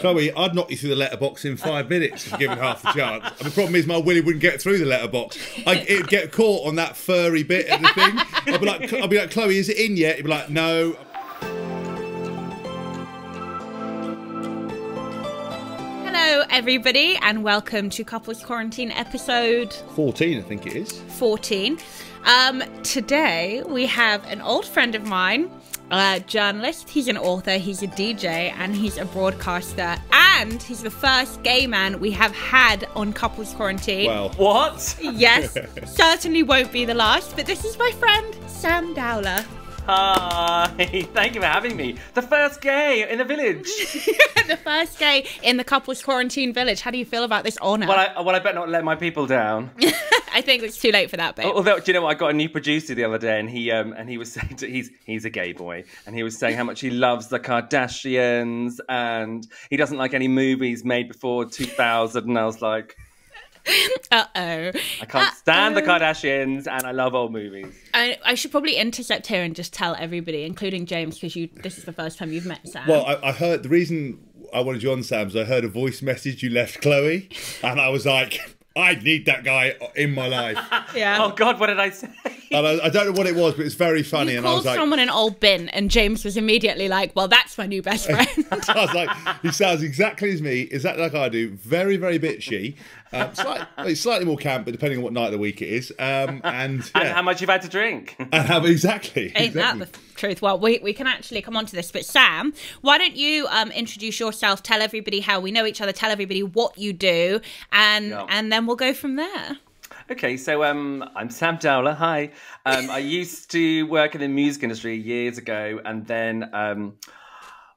Chloe, I'd knock you through the letterbox in five minutes if given half the chance. And the problem is my willy wouldn't get through the letterbox. I, it'd get caught on that furry bit of the thing. I'd be like, I'd be like, Chloe, is it in yet? He'd be like, no. Hello, everybody, and welcome to Couples Quarantine episode 14, I think it is. 14. Um, today we have an old friend of mine, a journalist, he's an author, he's a DJ, and he's a broadcaster, and he's the first gay man we have had on Couples Quarantine. Well, What? yes, certainly won't be the last, but this is my friend, Sam Dowler. Hi, thank you for having me. The first gay in the village. the first gay in the Couples Quarantine village. How do you feel about this honour? well, I, well, I better not let my people down. I think it's too late for that, babe. Although, do you know what? I got a new producer the other day, and he um and he was saying to, he's he's a gay boy, and he was saying how much he loves the Kardashians, and he doesn't like any movies made before 2000. And I was like, Uh oh. I can't stand the Kardashians, and I love old movies. I, I should probably intercept here and just tell everybody, including James, because you this is the first time you've met Sam. well, I, I heard the reason I wanted you on, Sam, is I heard a voice message you left Chloe, and I was like, I need that guy in my life. yeah. Oh God, what did I say? And I, I don't know what it was, but it's very funny. you and I was like, someone an old bin, and James was immediately like, "Well, that's my new best friend." I was like, he sounds exactly as me, exactly like I do. Very, very bitchy. Um, slightly, slightly more camp, but depending on what night of the week it is. Um, and, yeah. And how much you've had to drink? And how- exactly. Ain't exactly. that the truth? Well, we, we can actually come on to this, but Sam, why don't you um, introduce yourself? Tell everybody how we know each other. Tell everybody what you do, and Yeah. and then we'll go from there. Okay, so um, I'm Sam Dowler. Hi. Um, I used to work in the music industry years ago, and then um,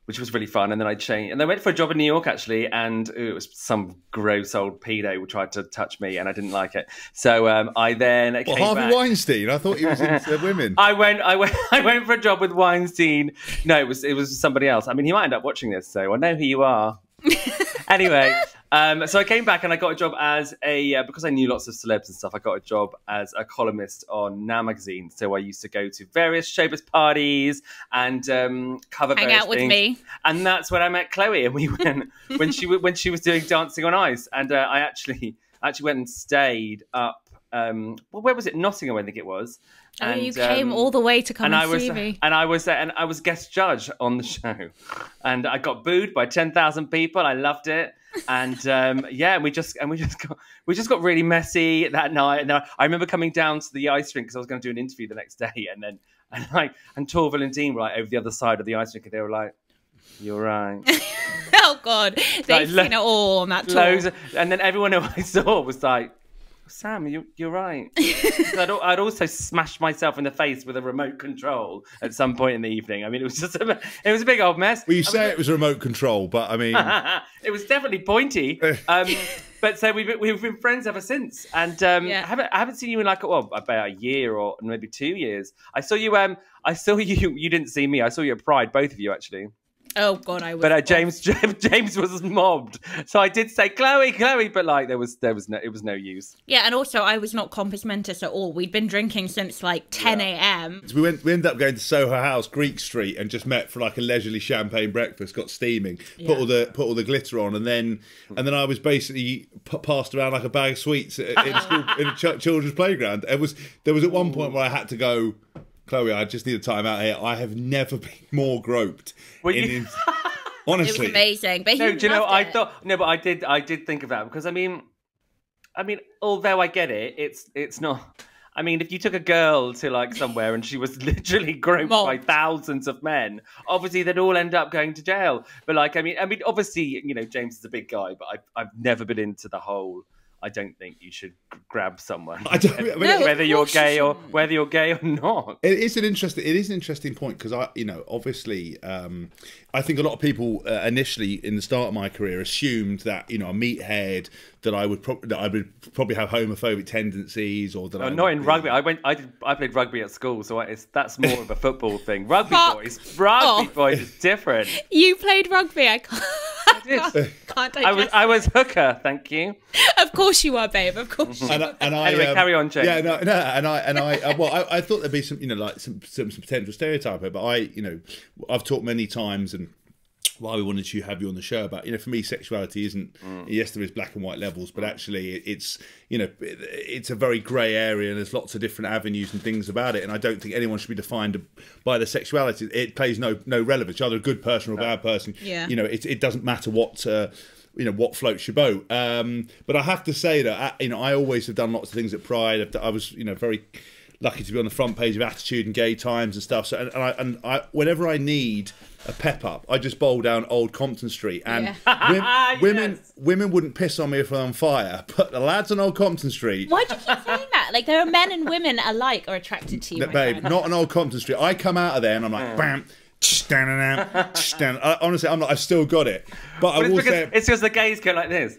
which was really fun. And then I changed, and I went for a job in New York actually, and it was some gross old pedo who tried to touch me, and I didn't like it. So um, I then Well, Harvey back. Weinstein. I thought he was into women. I went, I went, I went for a job with Weinstein. No, it was it was somebody else. I mean, he might end up watching this, so I know who you are. anyway, um, so I came back and I got a job as a uh, because I knew lots of celebs and stuff. I got a job as a columnist on Now magazine. So I used to go to various showbiz parties and um, cover Hang out with things. me. And that's when I met Chloe, and we went when she when she was doing Dancing on Ice, and uh, I actually actually went and stayed up. Um, well, where was it? Nottingham, I think it was. Oh, And, you came um, all the way to come and and, I was see me. and I was and I was guest judge on the show, and I got booed by ten thousand people. I loved it, and um, yeah, we just and we just got we just got really messy that night. And I, I remember coming down to the ice rink because I was going to do an interview the next day, and then and like and Torvill and Dean were like over the other side of the ice rink, and they were like, "You're right." oh God, they've Like, lo- seen it all on that tour. Of, and then everyone who I saw was like. Sam, you, you're right. I'd, I'd also smashed myself in the face with a remote control at some point in the evening. I mean, it was just a, it was a big old mess. Well, you say it was a remote control, but I mean, it was definitely pointy. Um, but so we've been, we've been friends ever since, and um, Yeah. I haven't I haven't seen you in like well about a year or maybe two years. I saw you. Um, I saw you. You didn't see me. I saw you at Pride, both of you actually. Oh God, I was. But uh, James James was mobbed, so I did say Chloe, Chloe, but like there was there was no it was no use. Yeah, and also I was not compos mentis at all. We'd been drinking since like 10 a.m. we went. We ended up going to Soho House, Greek Street, and just met for like a leisurely champagne breakfast. Got steaming, Yeah. put all the put all the glitter on, and then and then I was basically p- passed around like a bag of sweets in a school in a ch- children's playground. It was there was at one point where I had to go. Chloe, I just need a time out here. I have never been more groped. Were in, you- in- It was amazing. But No, do you know? loved I thought no, but I did. I did think of that because I mean, I mean, although I get it, it's it's not. I mean, if you took a girl to like somewhere and she was literally groped by thousands of men, obviously they'd all end up going to jail. But like, I mean, I mean, obviously, you know, James is a big guy, but I've I've never been into the whole. I don't think you should grab someone, I don't- I mean, No, whether you're gay or whether you're gay or not. It is an interesting. It is an interesting point because I, you know, obviously, um, I think a lot of people uh, initially in the start of my career assumed that you know a meathead that I would pro- that I would probably have homophobic tendencies or that I Oh, not in be- rugby. I went. I did. I played rugby at school, so it's, that's more of a football thing. Rugby Fuck boys, rugby off. boys is different. You played rugby. I can't. did. can't I was. digest- I was hooker. Thank you. Of course you are, babe. Of course. You And I, and I, Anyway, um, carry on, James. Yeah, no, no, and I, and I, uh, well, I, I thought there'd be some, you know, like some, some, some potential stereotype here, but I, you know, I've talked many times and why we wanted to have you on the show about you know for me sexuality isn't yes there is black and white levels but actually it's you know it's a very grey area and there's lots of different avenues and things about it and I don't think anyone should be defined by their sexuality. It plays no no relevance. You're either a good person or a bad person. Yeah. you know it, it doesn't matter what uh, you know what floats your boat. Um, but I have to say that uh, you know I always have done lots of things at Pride. I've, I was you know very lucky to be on the front page of Attitude and Gay Times and stuff. So, and, and I, and I, whenever I need a pep up, I just bowl down Old Compton Street, and wom- women, Yes. women wouldn't piss on me if I'm on fire, but the lads on Old Compton Street. Why do you keep saying that? Like there are men and women alike are attracted to you, my Babe, friend. not on Old Compton Street. I come out of there and I'm like, bam, tsh, dan, dan, dan, tsh, dan. I- Honestly, I'm not. I've still got it, but, But I it's will because, say, it's because the gays go like this.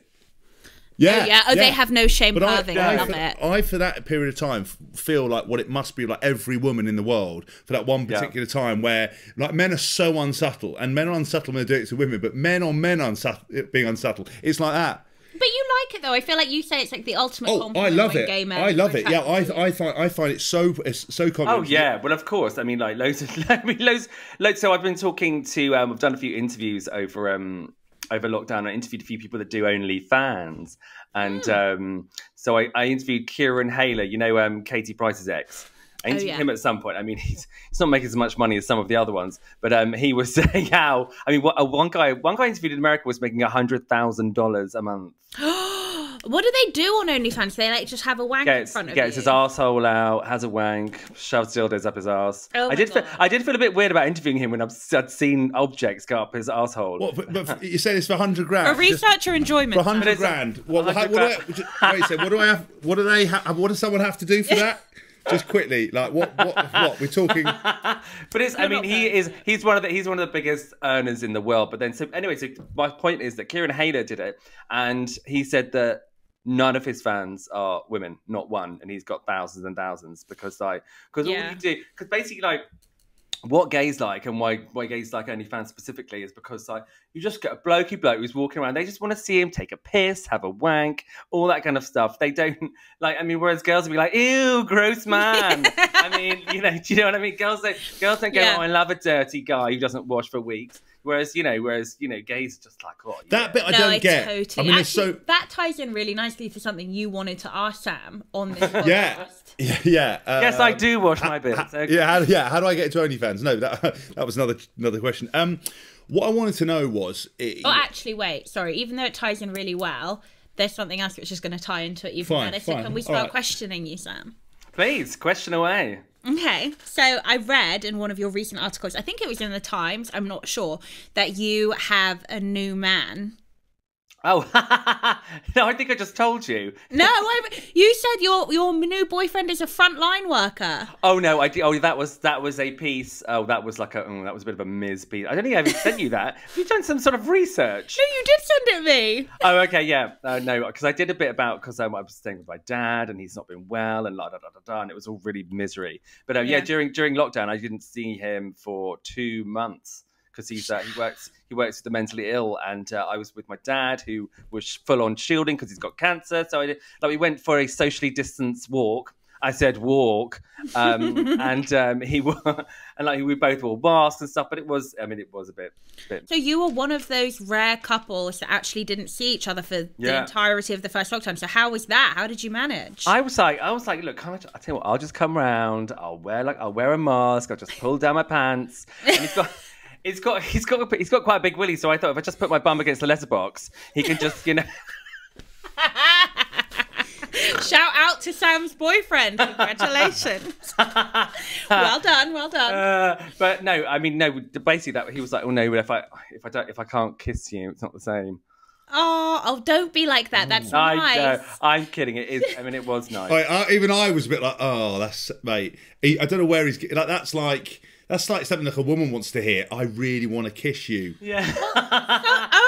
Yeah, Oh, yeah. Oh, they have no shame But perving. I, love for, it. I, for that period of time, feel like what it must be like every woman in the world for that one Yeah. particular time where like men are so unsubtle and men are unsubtle when they do it to women, but men on men unsubtle, being unsubtle, it's like that. But you like it though. I feel like you say it's like the ultimate. Oh, I love it. Gay men I love it. Yeah, I, attracted to you. I find I find it so it's so Oh yeah, well of course. I mean, like loads of, I mean, loads, loads. So I've been talking to, um, I've done a few interviews over, um, over lockdown. I interviewed a few people that do OnlyFans, and Hmm. um, so I, I interviewed Kieran Hayler. You know, um, Katie Price's ex. I interviewed Oh, yeah. him at some point. I mean, he's he's not making as much money as some of the other ones, but um, he was saying how. I mean, what, uh, one guy, one guy interviewed in America was making hundred thousand dollars a month. What do they do on OnlyFans? They like just have a wank in gets, front of gets you. his asshole out, has a wank, shoves dildos up his ass. Oh I did, feel, I did feel a bit weird about interviewing him when I've, I'd seen objects go up his asshole. What, but, but you said it's for hundred grand. For Just- research or enjoyment? For Sam? hundred it's a- grand. What, what, 100 what do I, wait a second, what do I have? What do they? Ha- what does someone have to do for that? Just quickly, like what? What? What? We're talking. But it's, I mean, he is, he's one of the, he's one of the biggest earners in the world. But then, so anyway, so my point is that Kieran Hayler did it, and he said that none of his fans are women, not one, and he's got thousands and thousands because like, because all you do, because basically like. What gays like and why why gays like OnlyFans specifically is because like you just get a blokey bloke who's walking around. They just want to see him take a piss, have a wank, all that kind of stuff. They don't like. I mean, whereas girls would be like, "Ew, gross man." I mean, you know, do you know what I mean? Girls don't girls don't go, Yeah. "Oh, I love a dirty guy who doesn't wash for weeks." Whereas you know, whereas you know, gays are just like, "Oh, yeah. That bit I no, don't I get. totally. I mean, Actually, it's so. that ties in really nicely to something you wanted to ask Sam on this podcast. Yeah, yeah, yeah. Uh, Yes, I do wash my bits. okay. yeah, how, yeah. How do I get into OnlyFans? No, that that was another another question. Um, what I wanted to know was, it, Oh, actually, wait. Sorry. Even though it ties in really well, there's something else which is going to tie into it even Fine, better. So fine. can we start right. questioning you, Sam? Please question away. Okay, so I read in one of your recent articles, I think it was in the Times, I'm not sure, that you have a new man. Oh no, I think I just told you. No, I, you said your your new boyfriend is a frontline worker. Oh no, I did. Oh, that was that was a piece. Oh, that was like a mm, that was a bit of a Ms. piece. I don't think I even sent you that. Have you done some sort of research? No, you did send it me. Oh, okay, yeah. Uh, no, because I did a bit about because um, I was staying with my dad and he's not been well and la da da da da, and it was all really misery. But um, yeah. Yeah. during during lockdown, I didn't see him for two months because he's uh, he works he works with the mentally ill, and uh, I was with my dad who was full on shielding because he's got cancer. So I did like we went for a socially distanced walk. I said walk, um, and um, he and like we both wore masks and stuff. But it was, I mean, it was a bit, bit So you were one of those rare couples that actually didn't see each other for the Yeah. entirety of the first lockdown. So how was that? How did you manage? I was like, I was like, look, I, I tell you what, I'll just come round. I'll wear like, I'll wear a mask. I'll just pull down my pants. And he's got, he's got, he's got, he's got quite a big willy. So I thought if I just put my bum against the letterbox, he can just, you know, Shout out to Sam's boyfriend. Congratulations. well done, well done. uh, but no, I mean, no. Basically, that he was like, oh no, if I, if I don't, if I can't kiss you, it's not the same. oh, oh, don't be like that. That's I, nice. uh, I'm kidding. It is. I mean, it was nice. I, I, even I was a bit like, oh, that's mate. He, I don't know where he's get- like. That's like that's like something like a woman wants to hear. I really want to kiss you. yeah.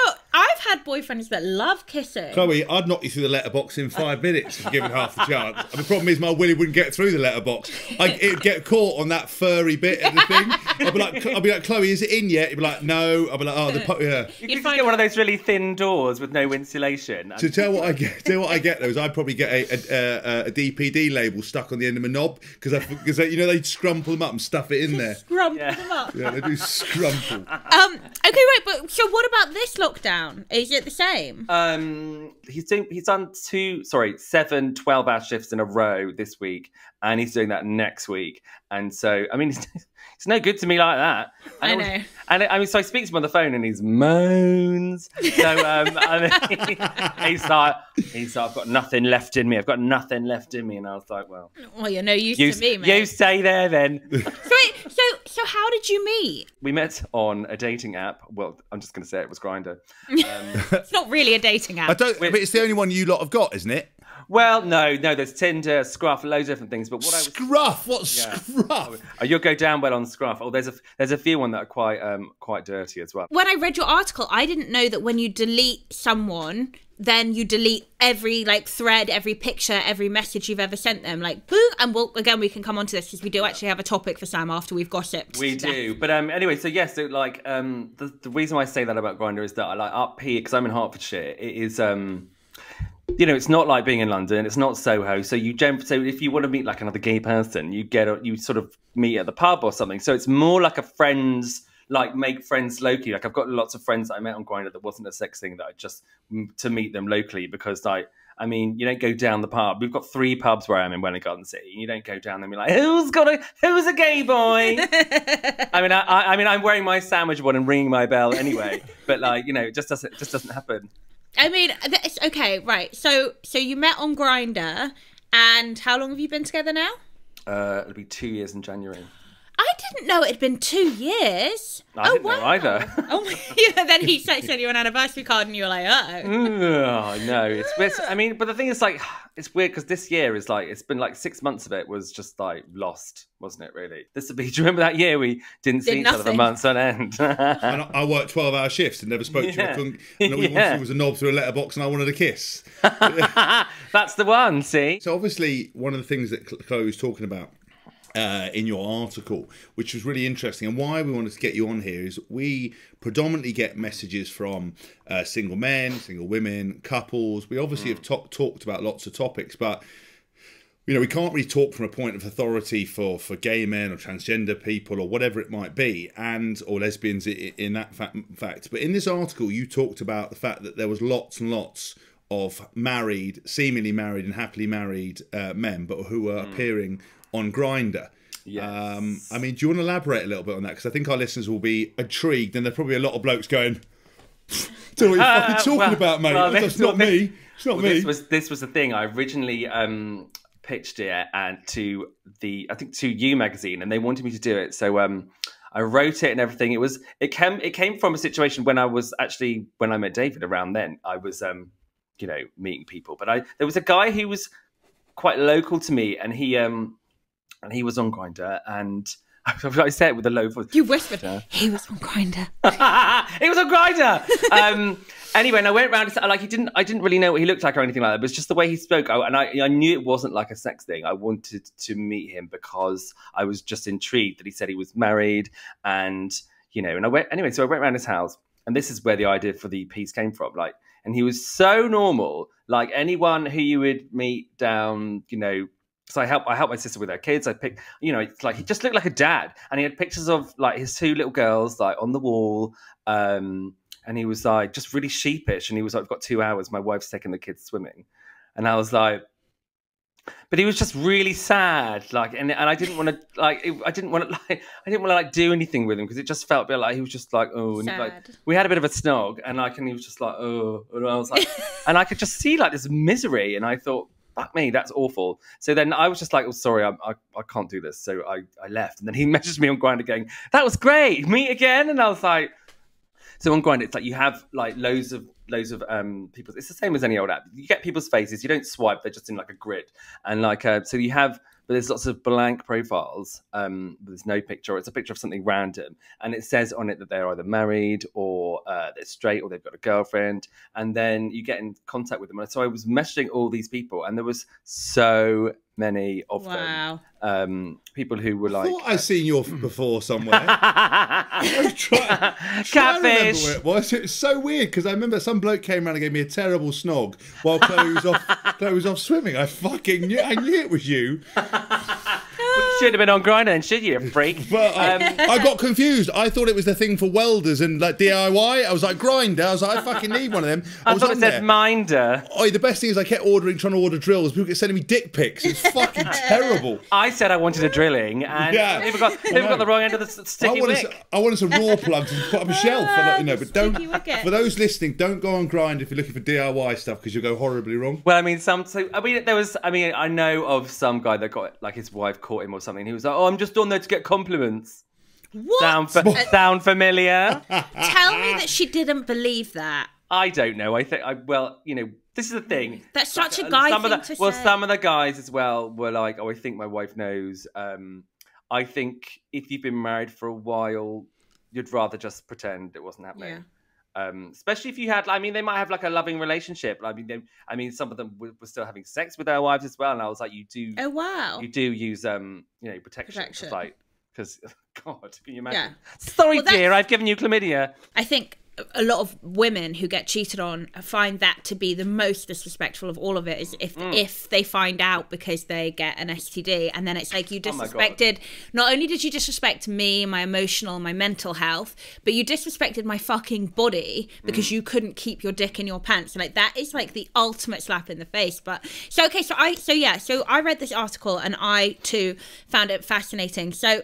I've had boyfriends that love kissing. Chloe, I'd knock you through the letterbox in five minutes if given half the chance. And the problem is my willy wouldn't get through the letterbox. I, it'd get caught on that furry bit of the thing. I'd be like, I'd be like, Chloe, is it in yet? You'd be like, no. I'd be like, oh, the po- yeah. You You'd could find- get one of those really thin doors with no insulation. To tell what I get, tell what I get though is I'd probably get a, a, a, a DPD label stuck on the end of my knob because because you know they scrumple them up and stuff it in there. Scrumple Yeah. them up. Yeah, they do scrumple. Um. Okay, right, But so, what about this lockdown? Is it the same? Um, he's doing. He's done two, sorry, seven 12 hour shifts in a row this week, and he's doing that next week. And so, I mean, it's, it's no good to me like that. And I it was- know. And I mean, so I speak to him on the phone, and he's moans. So um, I mean, he's like, he's like, I've got nothing left in me. I've got nothing left in me, and I was like, well, Well, you're no use you, to me, mate. you stay there then. So wait. So so how did you meet? we met on a dating app. Well, I'm just going to say it was Grindr. It's not really a dating app. I don't. But it's the only one you lot have got, isn't it? Well, no, no, there's Tinder, Scruff, loads of different things. But what I was Scruff. What scruff? Oh, you'll go down well on Scruff. Oh, there's a there's a few one that are quite um quite dirty as well. when I read your article, I didn't know that when you delete someone, then you delete every like thread, every picture, every message you've ever sent them. Like, boo! And we'll, again, we can come on to this because we do actually have a topic for Sam after we've gossiped. We to death. do, but um anyway, so yes, so like um the the reason why I say that about Grindr is that I like up here because I'm in Hertfordshire. It is um. You know, it's not like being in London. It's not Soho. So you gen- so if you want to meet like another gay person, you get a, you sort of meet at the pub or something. So it's more like a friends like make friends locally. Like I've got lots of friends that I met on Grindr that wasn't a sex thing that I just to meet them locally because like I mean you don't go down the pub. We've got three pubs where I'm in Welwyn Garden City. You don't go down and be like who's got a who's a gay boy. I mean I, I I mean I'm wearing my sandwich one and ringing my bell anyway. but like you know it just doesn't it just doesn't happen. I mean, okay, right. So, so you met on Grindr, and how long have you been together now? Uh, it'll be two years in January. I didn't know it had been two years. I oh, didn't know either. oh, yeah, then he sent sent you an anniversary card, and you were like, oh. Oh no, it's, it's I mean, but the thing is, like, it's weird because this year is like it's been like six months of it was just like lost, wasn't it? Really, this would be. Do you remember that year we didn't see Did each other for months on end? And I, I worked twelve-hour shifts and never spoke to you. I Yeah. couldn't, and all you Yeah. wanted was a knob through a letterbox, and I wanted a kiss. That's the one. See, So obviously, one of the things that Cl- Chloe was talking about uh, in your article, which was really interesting, and why we wanted to get you on here is we predominantly get messages from uh, single men, single women, couples. We obviously have to- talked about lots of topics, but you know we can't really talk from a point of authority for for gay men or transgender people or whatever it might be and or lesbians in that fact. But in this article you talked about the fact that there was lots and lots of married seemingly married and happily married uh, men but who were appearing on Grindr Yes. um, I mean, do you want to elaborate a little bit on that? Because I think our listeners will be intrigued, and there's probably a lot of blokes going, "Tell what you're Uh, fucking talking well- about, mate. well, That's not well, me. It's not Well, me." this was this was the thing. I originally um, pitched it and to the I think to You magazine, and they wanted me to do it. So um, I wrote it and everything. It was it came it came from a situation when I was actually when I met David around then. I was um, you know meeting people, but I there was a guy who was quite local to me, and he um and he was on Grindr, and I said it with a low voice. You whispered, Yeah. he was on Grindr. he was on Grindr. Um, anyway, and I went around like he didn't. I didn't really know what he looked like or anything like that. But it's just the way he spoke, I, and I, I knew it wasn't like a sex thing. I wanted to meet him because I was just intrigued that he said he was married, and you know. And I went anyway. So I went around his house, and this is where the idea for the piece came from. Like, and he was so normal, like anyone who you would meet down, you know. So I help I help my sister with her kids. I pick, you know, it's like he just looked like a dad, and he had pictures of like his two little girls like on the wall, um, and he was like just really sheepish, and he was like, "I've got two hours. My wife's taking the kids swimming," and I was like, but he was just really sad, like, and and I didn't want to like, it, I didn't want to like, I didn't want to like do anything with him because it just felt a bit like he was just like, oh, and like we had a bit of a snog, and like, and he was just like, oh, and I was like, and I could just see like this misery, and I thought, fuck me, that's awful. So then I was just like, oh, sorry, I, I, I can't do this. So I, I left, and then he messaged me on Grindr going, that was great, meet again, and I was like, so on Grind, it's like you have like loads of loads of um people. It's the same as any old app. You get people's faces. You don't swipe; they're just in like a grid. And like, uh, so you have but there's lots of blank profiles. Um, there's no picture. It's a picture of something random, and it says on it that they're either married or uh, they're straight or they've got a girlfriend. And then you get in contact with them. And so I was messaging all these people, and there was so many of them. Wow. Um, people who were I like, thought I'd seen you before somewhere. I was trying, trying to remember Catfish. where it was. It was so weird because I remember some bloke came around and gave me a terrible snog while Chloe was off. Chloe was off swimming. I fucking knew. I knew it was you, should have been on Grindr, and should you, you freak? but I, Um, I got confused. I thought it was the thing for welders and like DIY. I was like grinder. I was like, I fucking need one of them. I, I was thought on it said there. minder. Oh, the best thing is I kept ordering, trying to order drills. People kept sending me dick pics. It's fucking terrible. I said I wanted a drilling, and Yeah. people got people got the wrong end of the s- I sticky wanted, wick. some, I wanted some raw plugs and put up a shelf. And, like, you know, but don't. Wicket. For those listening, don't go on grind if you're looking for DIY stuff because you'll go horribly wrong. Well, I mean, some. So, I mean, there was. I mean, I know of some guy that got like his wife caught him or something. He was like, "Oh, I'm just on there to get compliments." What? Sound fa- sound familiar? Tell me that she didn't believe that. I don't know. I think I well, you know, this is the thing. That's such a uh, guy some thing of the, to well, say. some of the guys as well were like, "Oh, I think my wife knows." Um, I think if you've been married for a while, you'd rather just pretend it wasn't happening. Um, especially if you had, I mean, they might have like a loving relationship. I mean, they, I mean, some of them were, were still having sex with their wives as well, and I was like, you do, Oh wow. you do use, um, you know, protection, Protection. like, because God, can you imagine? Yeah. Sorry, Well, dear, I've given you chlamydia. I think a lot of women who get cheated on find that to be the most disrespectful of all of it is if Mm. if they find out because they get an STD and then it's like you Oh disrespected not only did you disrespect me my emotional my mental health but you disrespected my fucking body because Mm. you couldn't keep your dick in your pants. Like that is like the ultimate slap in the face. But so okay so I so yeah so I read this article and I too found it fascinating. So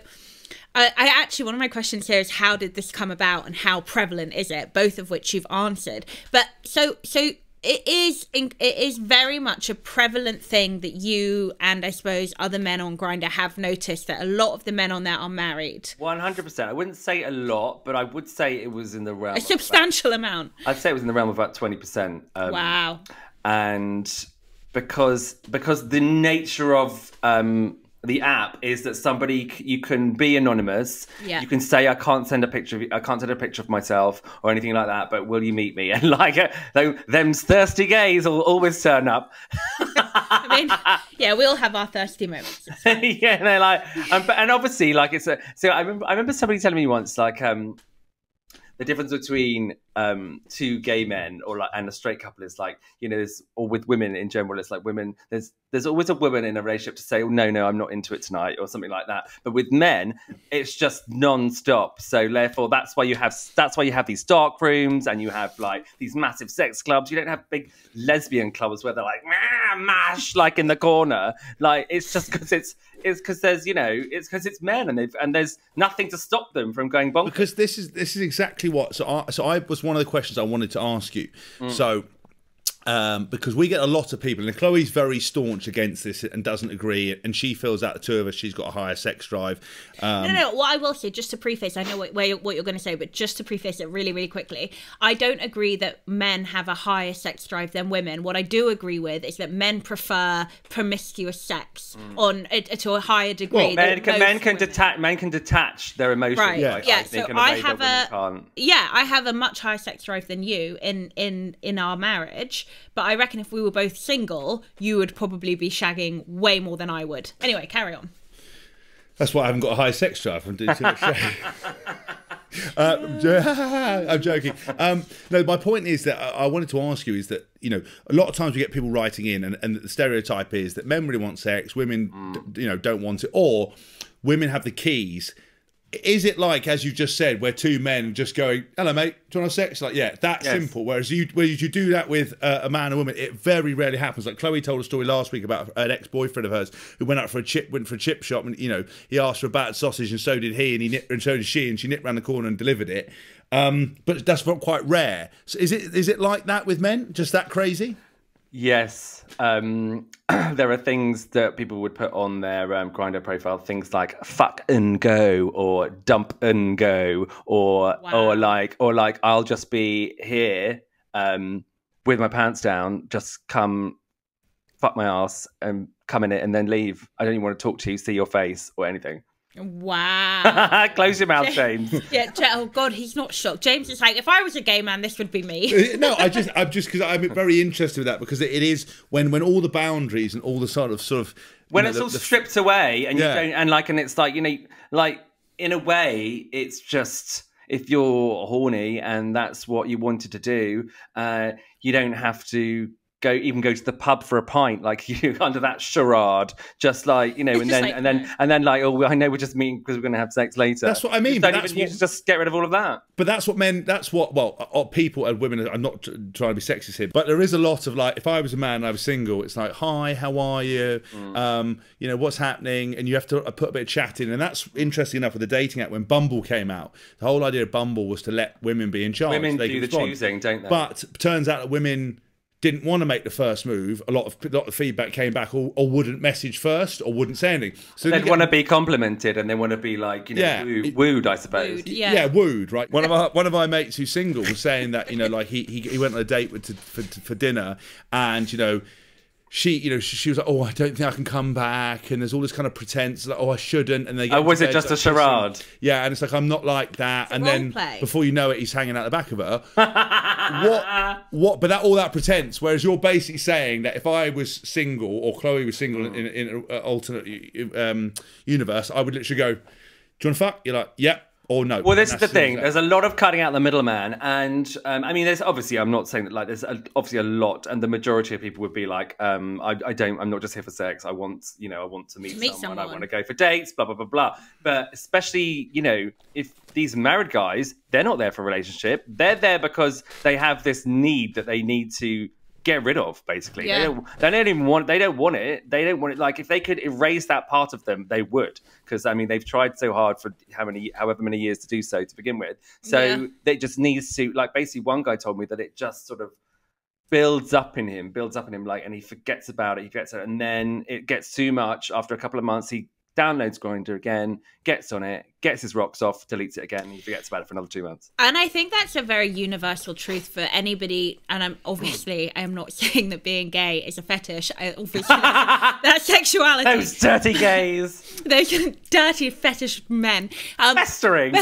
I, I actually one of my questions here is how did this come about and how prevalent is it? Both of which you've answered. But so so it is it is very much a prevalent thing that you and I suppose other men on Grindr have noticed that a lot of the men on there are married. One hundred percent. I wouldn't say a lot, but I would say it was in the realm. A substantial amount. I'd say it was in the realm of about twenty percent. Um, Wow. And because because the nature of um, the app is that somebody you can be anonymous. Yeah. You can say I can't send a picture. Of, you- I can't send a picture of myself or anything like that. But will you meet me? And like uh, tho- them's thirsty gays will always turn up. I mean, yeah, we all have our thirsty moments. yeah, and they're like, but, and obviously, like it's a. So I remember, I remember somebody telling me once, like, um, the difference between um two gay men or like and a straight couple is like you know there's or with women in general it's like women there's there's always a woman in a relationship to say oh no no i'm not into it tonight or something like that. But with men it's just non-stop. So therefore that's why you have that's why you have these dark rooms and you have like these massive sex clubs. You don't have big lesbian clubs where they're like mash like in the corner. Like it's just because it's it's because there's you know it's because it's men and they've and there's nothing to stop them from going bonkers. Because this is this is exactly what so I so I was one of the questions I wanted to ask you. Mm. So um, because we get a lot of people, and Chloe's very staunch against this and doesn't agree, and she feels out the two of us, she's got a higher sex drive. Um, No, no. What I will say, just to preface, I know what, where, what you're going to say, but just to preface it really, really quickly, I don't agree that men have a higher sex drive than women. What I do agree with is that men prefer promiscuous sex on uh, to a higher degree. Well, than men can men can detach men can detach their emotions Right. Yeah. like, Yeah. I so in a I way have a yeah, I have a much higher sex drive than you in in in our marriage. But I reckon if we were both single, you would probably be shagging way more than I would. Anyway, carry on. That's why I haven't got a high sex drive. I'm doing too much shit. Uh, I'm joking. Um, no, my point is that I I wanted to ask you is that you know a lot of times we get people writing in, and, and the stereotype is that men really want sex, women d- you know don't want it, or women have the keys. Is it like as you just said, where two men just going, "Hello, mate, do you want to have sex?" Like, yeah, that Yes. simple. Whereas you, whereas you do that with uh, a man and woman, it very rarely happens. Like Chloe told a story last week about an ex-boyfriend of hers who went out for a chip, went for a chip shop, and you know he asked for a battered sausage, and so did he, and he nipped, and so did she, and she nipped round the corner and delivered it. Um, but that's not quite rare. So is it is it like that with men? Just that crazy? Yes, um, there are things that people would put on their um, Grindr profile, things like "fuck and go" or "dump and go" or Wow. or like or like I'll just be here um, with my pants down, just come fuck my ass and come in it and then leave. I don't even want to talk to you, see your face or anything. Wow. Close your mouth, James. yeah. Ja- Oh God, he's not shocked. James is like, if I was a gay man, this would be me. Uh, no, I just, I'm just because I'm very interested with that because it is when when all the boundaries and all the sort of sort of when know, it's the- all the- stripped away and Yeah. you don't and like and it's like you know like in a way it's just if you're horny and that's what you wanted to do uh you don't have to go even go to the pub for a pint like you under that charade just like you know and then like, and then and then like oh well, i know we're just meeting because we're going to have sex later That's what I mean, Just but don't that's even, you what- just get rid of all of that But that's what men. That's what. Well, people and women. I'm not trying to be sexist here, but there is a lot of like. If I was a man, and I was single. It's like, hi, how are you? Mm. Um, you know, what's happening? And you have to uh, put a bit of chat in. And that's interesting enough with the dating app. When Bumble came out, the whole idea of Bumble was to let women be in charge. women They do could the respond. choosing don't they But turns out that women didn't want to make the first move. A lot of a lot of feedback came back, or, or wouldn't message first, or wouldn't say anything. So you they get- want to be complimented and they want to be like you know Yeah. woo- wooed i suppose Wooed, yeah. Yeah. wooed, right? One of our one of our mates who's single was saying that you know, like he he, he went on a date with to, for for dinner, and you know. She, you know, she, she was like, "Oh, I don't think I can come back," and there's all this kind of pretense, like, "Oh, I shouldn't," and they. get Oh, was it bed, just a start kissing. charade? Yeah, and it's like I'm not like that, and then play. before you know it, he's hanging out the back of her. what? What? But that all that pretense. Whereas you're basically saying that if I was single or Chloe was single in, in an alternate um, universe, I would literally go, "Do you want to fuck?" You're like, "Yep." Or no. Well, this is the thing. There's a lot of cutting out the middleman, and um, I mean, there's obviously. I'm not saying that like there's a, obviously a lot, and the majority of people would be like, um, I, I don't. I'm not just here for sex. I want, you know, I want to meet, meet someone. I want to go for dates. Blah blah blah blah. But especially, you know, if these married guys, they're not there for a relationship. They're there because they have this need that they need to get rid of. Basically, Yeah. they, don't, they don't even want. They don't want it. They don't want it. Like if they could erase that part of them, they would. Because I mean, they've tried so hard for how many, however many years to do so to begin with. So Yeah. they just needs to like. Basically, one guy told me that it just sort of builds up in him, builds up in him, like, and he forgets about it. He forgets it, and then it gets too much. After a couple of months, he downloads Grindr again, gets on it, gets his rocks off, deletes it again, and he forgets about it for another two months. And I think that's a very universal truth for anybody. And I'm obviously, I am not saying that being gay is a fetish. I, obviously, that's, that's sexuality. Those dirty gays, Those dirty fetish men. Um, festering.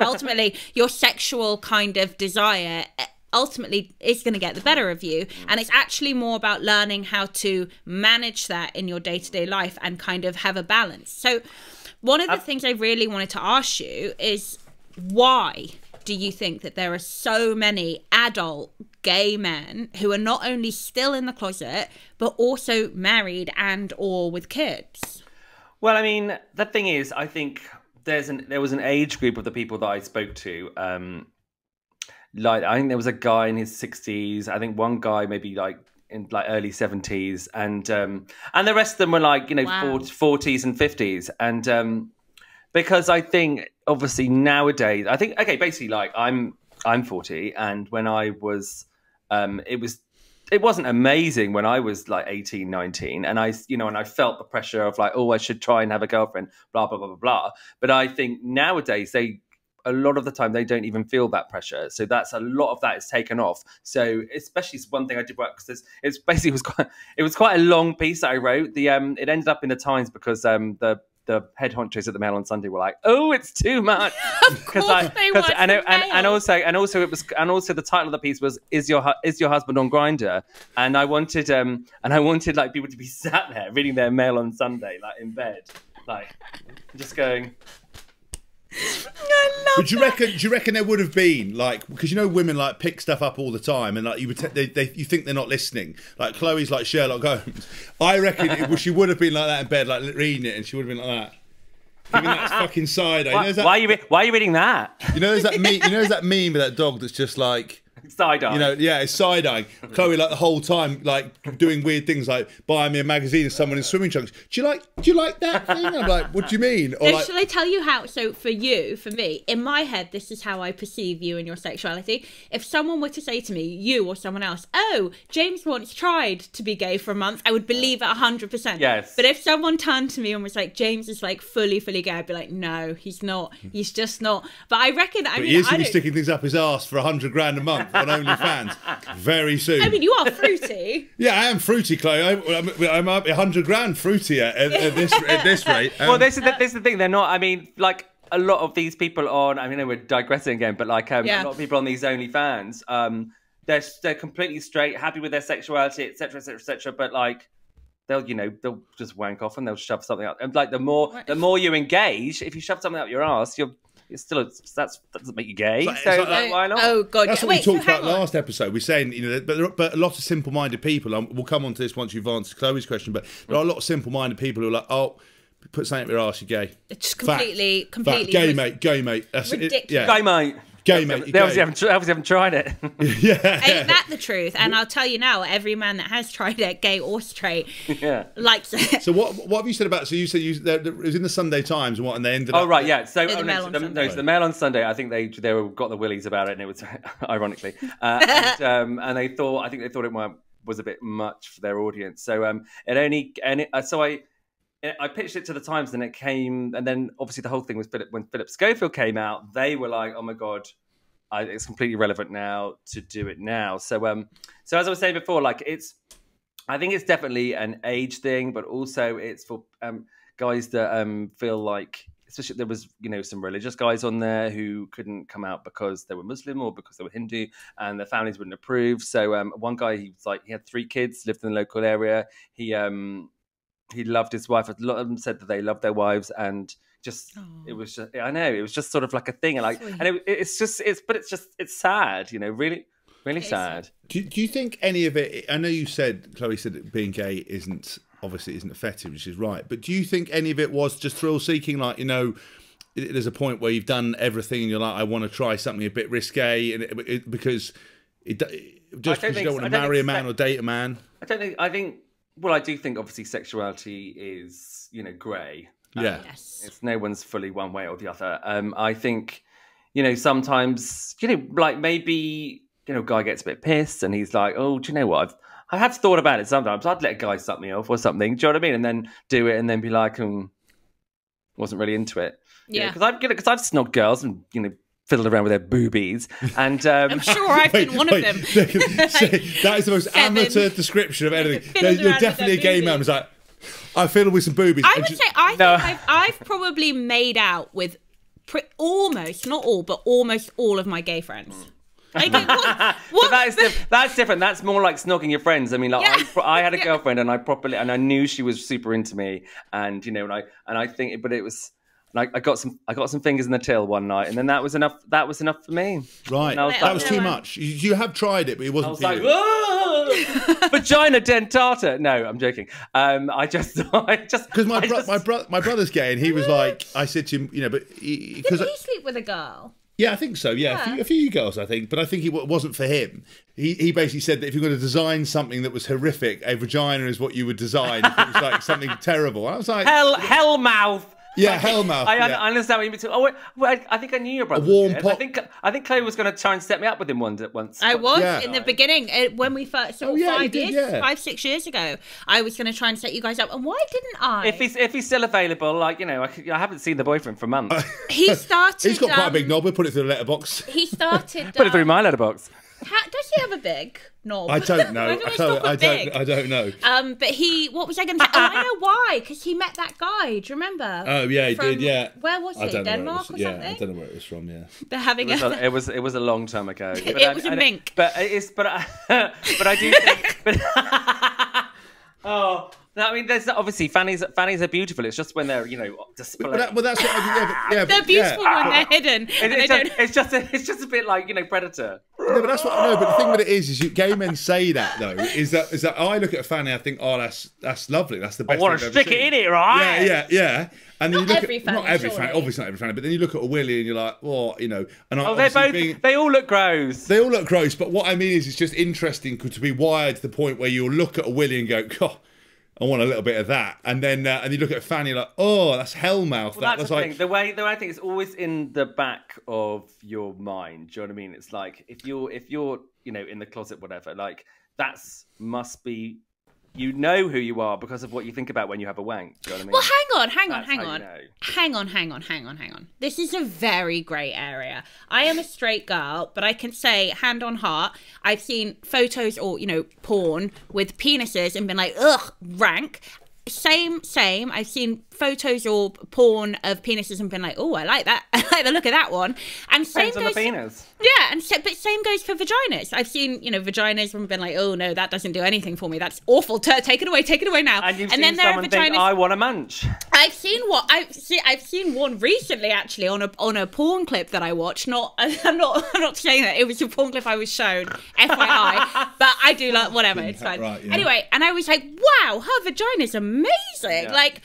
ultimately, your sexual kind of desire ultimately is going to get the better of you. And it's actually more about learning how to manage that in your day to day life and kind of have a balance. So, one of the things I really wanted to ask you is why do you think that there are so many adult gay men who are not only still in the closet but also married and or with kids Well, I mean, the thing is, I think there's an there was an age group of the people that I spoke to. Um, like I think there was a guy in his sixties. I think one guy maybe like in like early seventies, and um, and the rest of them were like you know Wow. forties and fifties, and um, because I think obviously nowadays, I think okay, basically like I'm I'm forty, and when I was, um, it was it wasn't amazing when I was like 18, 19. And I, you know, and I felt the pressure of like, oh, I should try and have a girlfriend, blah, blah, blah, blah, blah. But I think nowadays they, a lot of the time they don't even feel that pressure. So that's a lot of that is taken off. So especially one thing I did work because it's basically was quite, it was quite a long piece that I wrote. The, um, it ended up in the Times because, um, the, the head honchos at the Mail on Sunday were like, "Oh, it's too much." course they cause, were, and, and, and also and also it was and also the title of the piece was "Is your is your husband on Grindr?" And I wanted um and I wanted like people to be sat there reading their Mail on Sunday, like in bed, like just going. But do you reckon? Do you reckon there would have been like because you know women like pick stuff up all the time and like you they, they you think they're not listening like Chloe's like Sherlock Holmes. I reckon it, she would have been like that in bed like reading it and she would have been like that. Giving that fucking side eye. You know, Why, that, why are you why are you reading that? you know, there's that meme. You know, there's that meme with that dog that's just like Side eye. you know, yeah, it's side eyeing. Chloe like the whole time, like doing weird things, like buying me a magazine of someone in swimming trunks. Do you like? Do you like that thing? I'm like, what do you mean? Or So like, shall I tell you how? So for you, for me, in my head, this is how I perceive you and your sexuality. If someone were to say to me, you or someone else, "Oh, James once tried to be gay for a month," I would believe it hundred percent. Yes. But if someone turned to me and was like, "James is like fully, fully gay," I'd be like, "No, he's not. He's just not." But I reckon. I but mean, he is I gonna be sticking things up his ass for a hundred grand a month. On OnlyFans very soon. I mean, you are fruity. yeah, I am fruity, Chloe. I, I'm, I'm up 100 grand fruity at, at, at this at this rate. Um, well, this is the, this is the thing. They're not. I mean, like a lot of these people on. I mean, we're digressing again, but like um, Yeah. a lot of people on these OnlyFans, um, they're they're completely straight, happy with their sexuality, etc., etc., etc. But like. They'll, you know, they'll just wank off and they'll shove something up. And like the more, the more you engage, if you shove something up your ass, you're, it's still, a, that's that doesn't make you gay. It's so like- like, it's like- why not? Oh god. That's yeah. what Wait, we talked so about on. last episode. We're saying, you know, but there are, but a lot of simple-minded people. And we'll come on to this once you've answered Chloe's question. But there are a lot of simple-minded people who are like, "Oh, put something up your arse, you're gay." It's just Fact. completely, Fact. completely gay, mate, gay, mate. That's it. Ridiculous. Yeah, Gay mate. Gay, mate. They you're obviously gay. haven't, obviously haven't tried it. yeah. Ain't that the truth? And I'll tell you now, every man that has tried it, gay or straight, yeah. likes it. So what what have you said about? So you said you there- there- it was in the Sunday Times and what, and they ended Oh up. right, yeah. So the oh, no, Mail so on the, no, Sunday. so the Mail on Sunday. I think they they were, got the willies about it, and it was ironically, uh, and, um, and they thought I think they thought it might, was a bit much for their audience. So um, it only and it, uh, so I. I pitched it to the Times, and it came, and then obviously the whole thing was Philip. When Philip Schofield came out, they were like, "Oh my god, I, it's completely relevant now to do it now." So, um, so as I was saying before, like it's, I think it's definitely an age thing, but also it's for um, guys that um feel like especially there was you know some religious guys on there who couldn't come out because they were muslim or because they were hindu and their families wouldn't approve so um one guy he was like he had three kids lived in the local area he um he loved his wife a lot of them said that they loved their wives and just it was just i know it was just sort of like a thing and like Sweet. and it, it's just it's but it's just it's sad you know really really is sad Do, do you think any of it? I know you said Chloe said that being gay isn't obviously isn't a fetish, which is right. But do you think any of it was just thrill seeking? Like you know, there's a point where you've done everything and you're like, I want to try something a bit risque, and it, it, because it, it just don't because you don't want to marry a man so. or date a man. i don't think i think well i do think obviously sexuality is you know gray Yeah. Yes. it's no one's fully one way or the other. Um, I think, you know, sometimes, you know, like maybe, you know, a guy gets a bit pissed and he's like, oh, do you know what? I've, I have thought about it sometimes. I'd let a guy suck me off or something. Do you know what I mean? And then do it and then be like, um, wasn't really into it. Yeah. Because I've, because I've snogged girls and, you know, fiddled around with their boobies. And, um, I'm sure I've been one of wait. them. that is the most Seven. amateur description of anything. Fiddled You're definitely a their gay man. boobies. Was like, I fiddle with some boobies. I would just- say I think No. I've, I've probably made out with pre- almost, not all, but almost all of my gay friends. I think, what, what, that is diff- that's different. That's more like snogging your friends. I mean, like Yeah. I, I had a girlfriend, and I properly and I knew she was super into me, and you know, and I and I think, but it was like I got some I got some fingers in the till one night, and then that was enough. That was enough for me. right. Was that like- was too much. You, you have tried it, but it wasn't was for like, you. Vagina dentata. No, I'm joking. Um, I just, I just Because my bro- just- my bro- my brother's gay, and he was like, I said to him, you know, but did because he sleep with a girl? yeah, I think so. Yeah, A, few, a few girls, I think, but I think it wasn't for him. He he basically said that if you're going to design something that was horrific, a vagina is what you would design. if it was like something terrible. I was like, hell, hell mouth. Yeah, hellmouth. I, un- yeah. I understand what you mean. too. Oh, wait, wait, I think I knew your brother. was warm gay. I think I think Chloe was going to try and set me up with him one at once. I was Yeah. in the beginning uh, when we first saw Oh, yeah, you five did, years, yeah. five six years ago. I was going to try and set you guys up, and why didn't I? If he's if he's still available, like you know, I, I haven't seen the boyfriend for months. he started. He's got quite a um, big knob. We'll put it through the letterbox. He started. Put it through um, my letterbox. Ha- does he have a big knob? I don't know. I do they don't. stop I don't. I don't know. Um, but he, what was I going to say? Oh, I know why, because he met that guy. Do you remember? Oh yeah, he From- did. Yeah. Where was I he? don't know where it Denmark was- or yeah, something? I don't know where it was from. Yeah. They're having It was, a. a, it was it was a long time ago. But It was a mink. But it's but I, but I do think. But, oh. No, I mean, there's obviously fannies. Fannies are beautiful. It's just when they're, you know, display. But that, well, that's what. I, yeah, but, yeah, They're but- beautiful yeah. when they're hidden. It- and they it's, don't. just, it's just a, it's just a bit like you know Predator. No, but that's what I know. But the thing with it is, is you, gay men say that though. Is that is that I look at a fanny, I think, oh, that's that's lovely. That's the best. I best. want to I've stick it in it, right? Yeah, yeah, yeah. And then Not you look every at fanny, not every surely. fanny, obviously not every fanny. But then you look at a willy and you're like, well, you know. And Oh, they're both. being- They all look gross. they all look gross, but what I mean is, it's just interesting to be wired to the point where you'll look at a willy and go, God, I want a little bit of that, and then uh, and you look at fanny like, oh, that's hellmouth. Well, that that's was the like, thing. The way, the way I think it's always in the back of your mind. Do you know what I mean? It's like if you're, if you're, you know, in the closet, whatever. Like that's must be you know who you are because of what you think about when you have a wank. Do you know what I mean? Well, hang on, hang on, That's hang how you on. know. Hang on, hang on, hang on, hang on. This is a very grey area. I am a straight girl, but I can say, hand on heart, I've seen photos or, you know, porn with penises and been like, ugh, rank. Same, same. I've seen photos or porn of penises and been like, oh, I like that. I like the look of that one. And same Depends on the goes. penis. Yeah, and so, but same goes for vaginas. I've seen, you know, vaginas and been like, oh no, that doesn't do anything for me. That's awful. T- take it away, take it away now. And you've then seen there are someone think. I want a munch. I've seen what I've seen. I've seen one recently, actually, on a on a porn clip that I watched. Not, I'm not, I'm not saying that it was a porn clip I was shown, FYI. but I do like whatever. It's fine. Right, yeah. Anyway, and I was like, wow, her vagina's amazing. Like,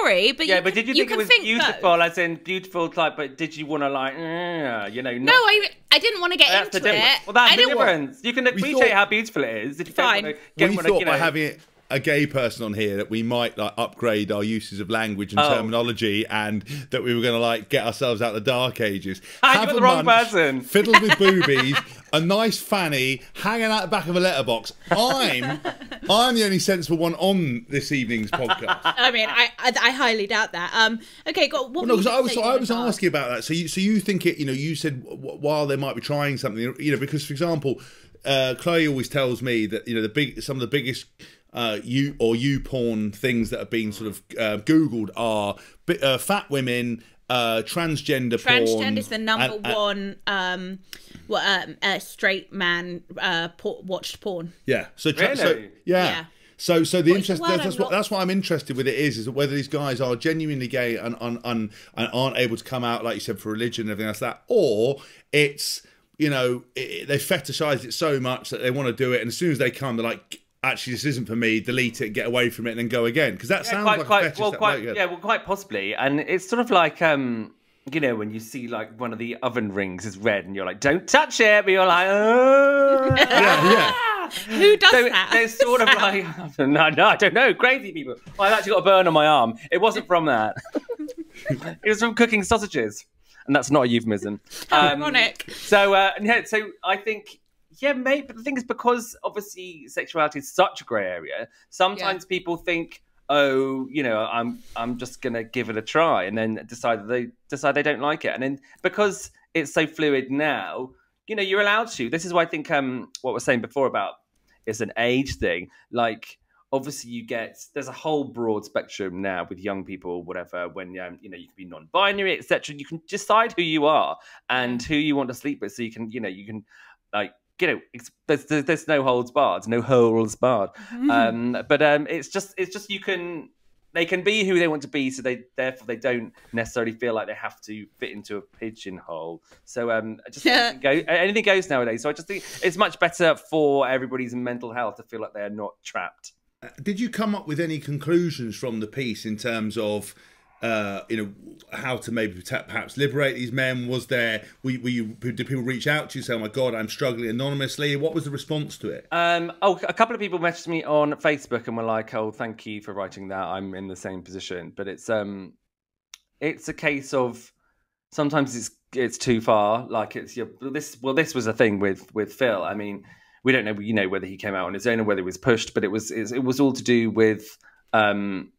sorry, but Yeah, you, but did you, you think it was think beautiful, both. as in beautiful type? But did you want to like, uh, you know? No, I I didn't want to get that's into difference. it. Well, that's I the didn't want- You can appreciate thought- how beautiful it is. If you Fine. don't want to get we one, thought you know, by having a gay person on here that we might like upgrade our uses of language and Oh. terminology, and that we were going to like get ourselves out of the dark ages. Ah, you Have got a the wrong munch, person. Fiddle with boobies, a nice fanny hanging out the back of a letterbox. I'm, I'm the only sensible one on this evening's podcast. I mean, I, I I highly doubt that. Um. Okay, got what? No, because I was I was past? asking about that. So you so you think it? You know, you said while they might be trying something, you know, because for example, uh, Chloe always tells me that you know the big some of the biggest uh, you or you porn things that have been sort of uh, googled are uh, fat women. Uh, transgender porn. Transgender is the number and- and- one um, well, um, uh, straight man uh, por- watched porn. Yeah. So, tra- so Really? yeah. Yeah. So, so the What is the interest that's, that's what that's what I'm interested with. It is is whether these guys are genuinely gay and and, and and aren't able to come out like you said for religion and everything else like that, or it's you know it, they fetishize it so much that they want to do it, and as soon as they come, they're like, actually, this isn't for me. Delete it, get away from it, and then go again. Because that Yeah, sounds quite, like quite, a fetish. well, that quite, might- yeah, well, quite possibly. And it's sort of like, um, you know, when you see like one of the oven rings is red, and you're like, "Don't touch it," but you're like, "Oh." yeah, yeah. Who does So that? there's sort of like, no, no, I don't know, crazy people. Well, I've actually got a burn on my arm. It wasn't from that. it was from cooking sausages, and that's not a euphemism. Um, Ironic. So, uh, yeah, so I think, yeah, maybe. But the thing is, because obviously sexuality is such a grey area, sometimes people think, oh, you know, I'm I'm just gonna give it a try, and then decide that they decide they don't like it, and then because it's so fluid now, you know, you're allowed to. This is why I think um what we're saying before about it's an age thing, like. Obviously, you get there's a whole broad spectrum now with young people, whatever. When um, you know you can be non-binary, etc. You can decide who you are and who you want to sleep with, so you can you know you can like you know it's, there's, there's there's no holds barred, no holds barred. Um, but um, it's just it's just you can they can be who they want to be, so they therefore they don't necessarily feel like they have to fit into a pigeonhole. So um, just Yeah. anything, go, anything goes nowadays. So I just think it's much better for everybody's mental health to feel like they are not trapped. Did you come up with any conclusions from the piece in terms of, uh, you know, how to maybe perhaps liberate these men? Was there, were, were you, did people reach out to you say, "Oh my God, I'm struggling anonymously"? What was the response to it? Um, oh, a couple of people messaged me on Facebook and were like, "Oh, thank you for writing that. I'm in the same position." But it's um, it's a case of sometimes it's it's too far. Like it's your this. Well, this was a thing with with Phil. I mean, we don't know, you know, whether he came out on his own or whether he was pushed, but it was it, it was all to do with um,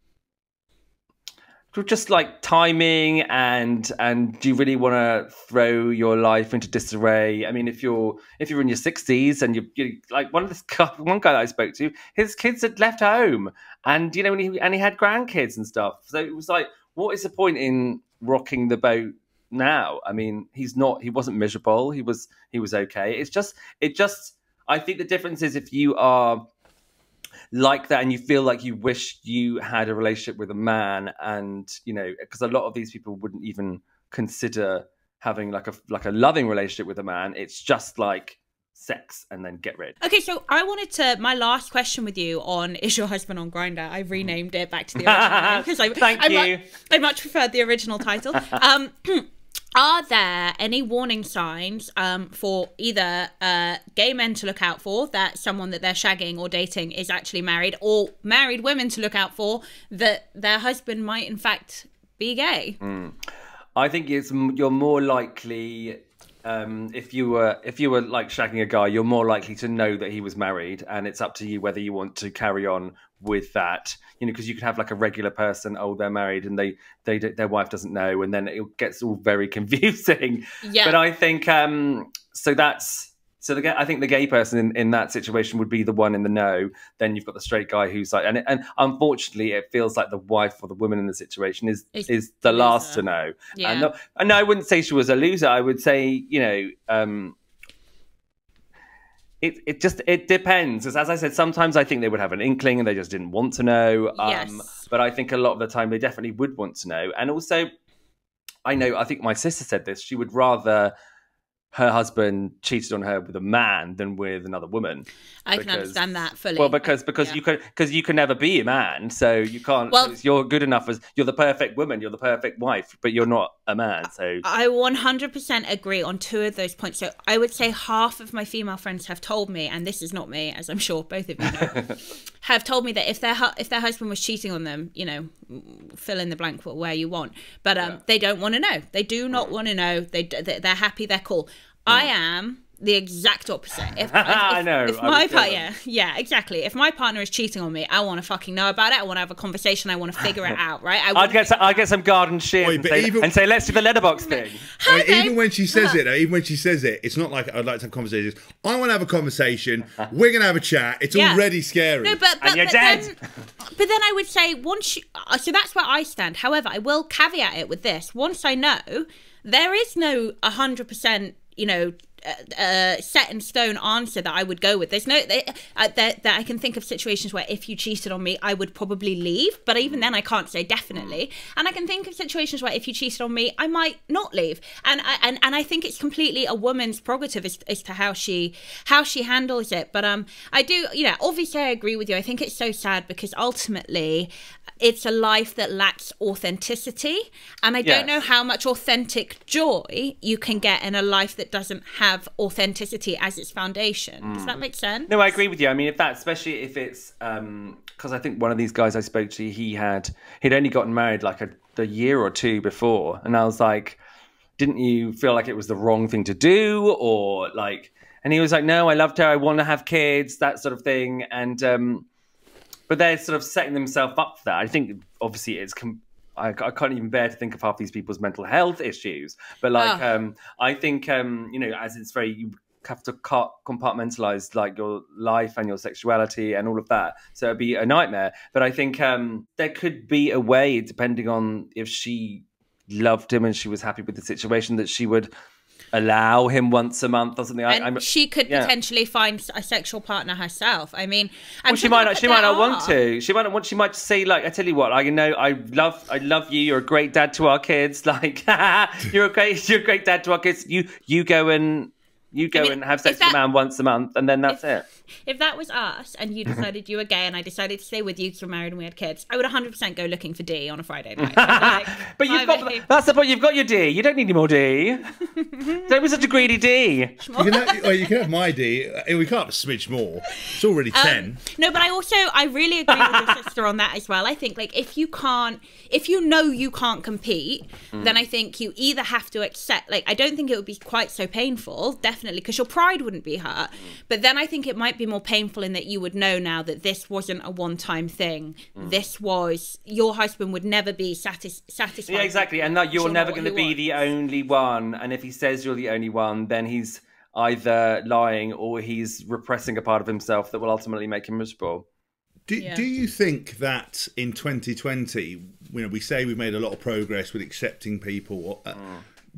just like timing and and do you really want to throw your life into disarray? I mean if you're if you're in your 60s and you're, you like one of this one guy that i spoke to his kids had left home and you know and he, and he had grandkids and stuff. So it was like what is the point in rocking the boat now? I mean he's not he wasn't miserable. He was he was okay. It's just it just i think the difference is if you are like that and you feel like you wish you had a relationship with a man and you know because a lot of these people wouldn't even consider having like a like a loving relationship with a man it's just like sex and then get rid Okay, so I wanted to my last question with you on is your husband on Grindr? I renamed it back to the original because I Thank I, you. I much preferred the original title. Um, are there any warning signs um, for either uh, gay men to look out for that someone that they're shagging or dating is actually married, or married women to look out for that their husband might in fact be gay? i think it's you're more likely um, if you were if you were like shagging a guy, you're more likely to know that he was married, and it's up to you whether you want to carry on with that. You know, because you can have like a regular person, oh, they're married, and they they their wife doesn't know, and then it gets all very confusing. Yeah. But I think um, so. That's so the, I think the gay person in, in that situation would be the one in the know. Then you've got the straight guy who's like, and and unfortunately, it feels like the wife or the woman in the situation is Is is the last to know. Yeah. And, no, and I wouldn't say she was a loser. I would say, you know, um, it it just it depends. As, as I said, sometimes I think they would have an inkling and they just didn't want to know. Um, Yes. But I think a lot of the time they definitely would want to know. And also, I know I think my sister said this. She would rather her husband cheated on her with a man than with another woman. I can understand that fully. Well, because because Yeah. you can because you can never be a man, so you can't. Well- you're good enough as you're the perfect woman, you're the perfect wife, but you're not a man. So I 100% agree on two of those points. So I would say half of my female friends have told me, and this is not me, as I'm sure both of you know, have told me that if their if their husband was cheating on them, you know, fill in the blank where you want, but um, they don't want to know. They do not want to know. They they're happy. They're cool. I am the exact opposite. If, if, I know, If my would feel part, yeah, yeah, exactly. If my partner is cheating on me, I want to fucking know about it. I want to have a conversation. I want to figure it out. Right? I I'd get some, I'd get some garden shit Wait, and, say, even- and say let's do the letterbox thing. I mean, even when she says it, even when she says it, it's not like I'd like to have conversations. I want to have a conversation. We're gonna have a chat. It's Yeah. already scary. No, but, but, you're but dead. Then, but then I would say once you, uh, so that's where I stand. However, I will caveat it with this: once I know, there is no hundred percent, you know. Uh, set in stone answer that I would go with. There's no uh, that that I can think of situations where if you cheated on me, I would probably leave. But even then, I can't say definitely. And I can think of situations where if you cheated on me, I might not leave. And I, and and I think it's completely a woman's prerogative as, as to how she how she handles it. But um, I do, you know, obviously I agree with you. I think it's so sad because ultimately, it's a life that lacks authenticity, and I don't know how much authentic joy you can get in a life that doesn't have authenticity as its foundation. Does that make sense? No, I agree with you. I mean, if that, especially if it's because I think one of these guys I spoke to, he had he'd only gotten married like a, a year or two before, and I was like, didn't you feel like it was the wrong thing to do, or like? And he was like, no, I loved her. I want to have kids, that sort of thing. And um, but they're sort of setting themselves up for that. I think obviously it's. Com- I, I can't even bear to think of half these people's mental health issues. But like, Oh. um, I think um, you know, as it's very you have to compartmentalize like your life and your sexuality and all of that. So it'd be a nightmare. But I think um, there could be a way, depending on if she loved him and she was happy with the situation, that she would allow him once a month or something. And I'm, she could yeah. potentially find a sexual partner herself. I mean, well, she might not. She might not want to. She might not want. She might say like, "I tell you what, I know I love, I love you. You're a great dad to our kids. Like, you're a great, you're a great dad to our kids. You, you go and you go mean, and have if sex with a man once a month, and then that's it." If that was us and you decided you were gay and I decided to stay with you because we're married and we had kids, I would 100% go looking for D on a Friday night. Like, But you've got babe. that's the point. You've got your D. You don't need any more D. don't be such a greedy D. you, can have, well, you can have my D. Uh, We can't have a smidge more. It's already Um, ten. No, but I also I really agree with your sister on that as well. I think like if you can't if you know you can't compete, then I think you either have to accept like I don't think it would be quite so painful, definitely, because your pride wouldn't be hurt. But then I think it might be more painful in that you would know now that this wasn't a one time thing. This was your husband would never be satis- satisfied. Yeah, exactly. And that you're never going to be wants. the only one. And if he says you're the only one, then he's either lying or he's repressing a part of himself that will ultimately make him miserable. Do, Yeah. do you think that in 2020, you know, we say we've made a lot of progress with accepting people? Uh,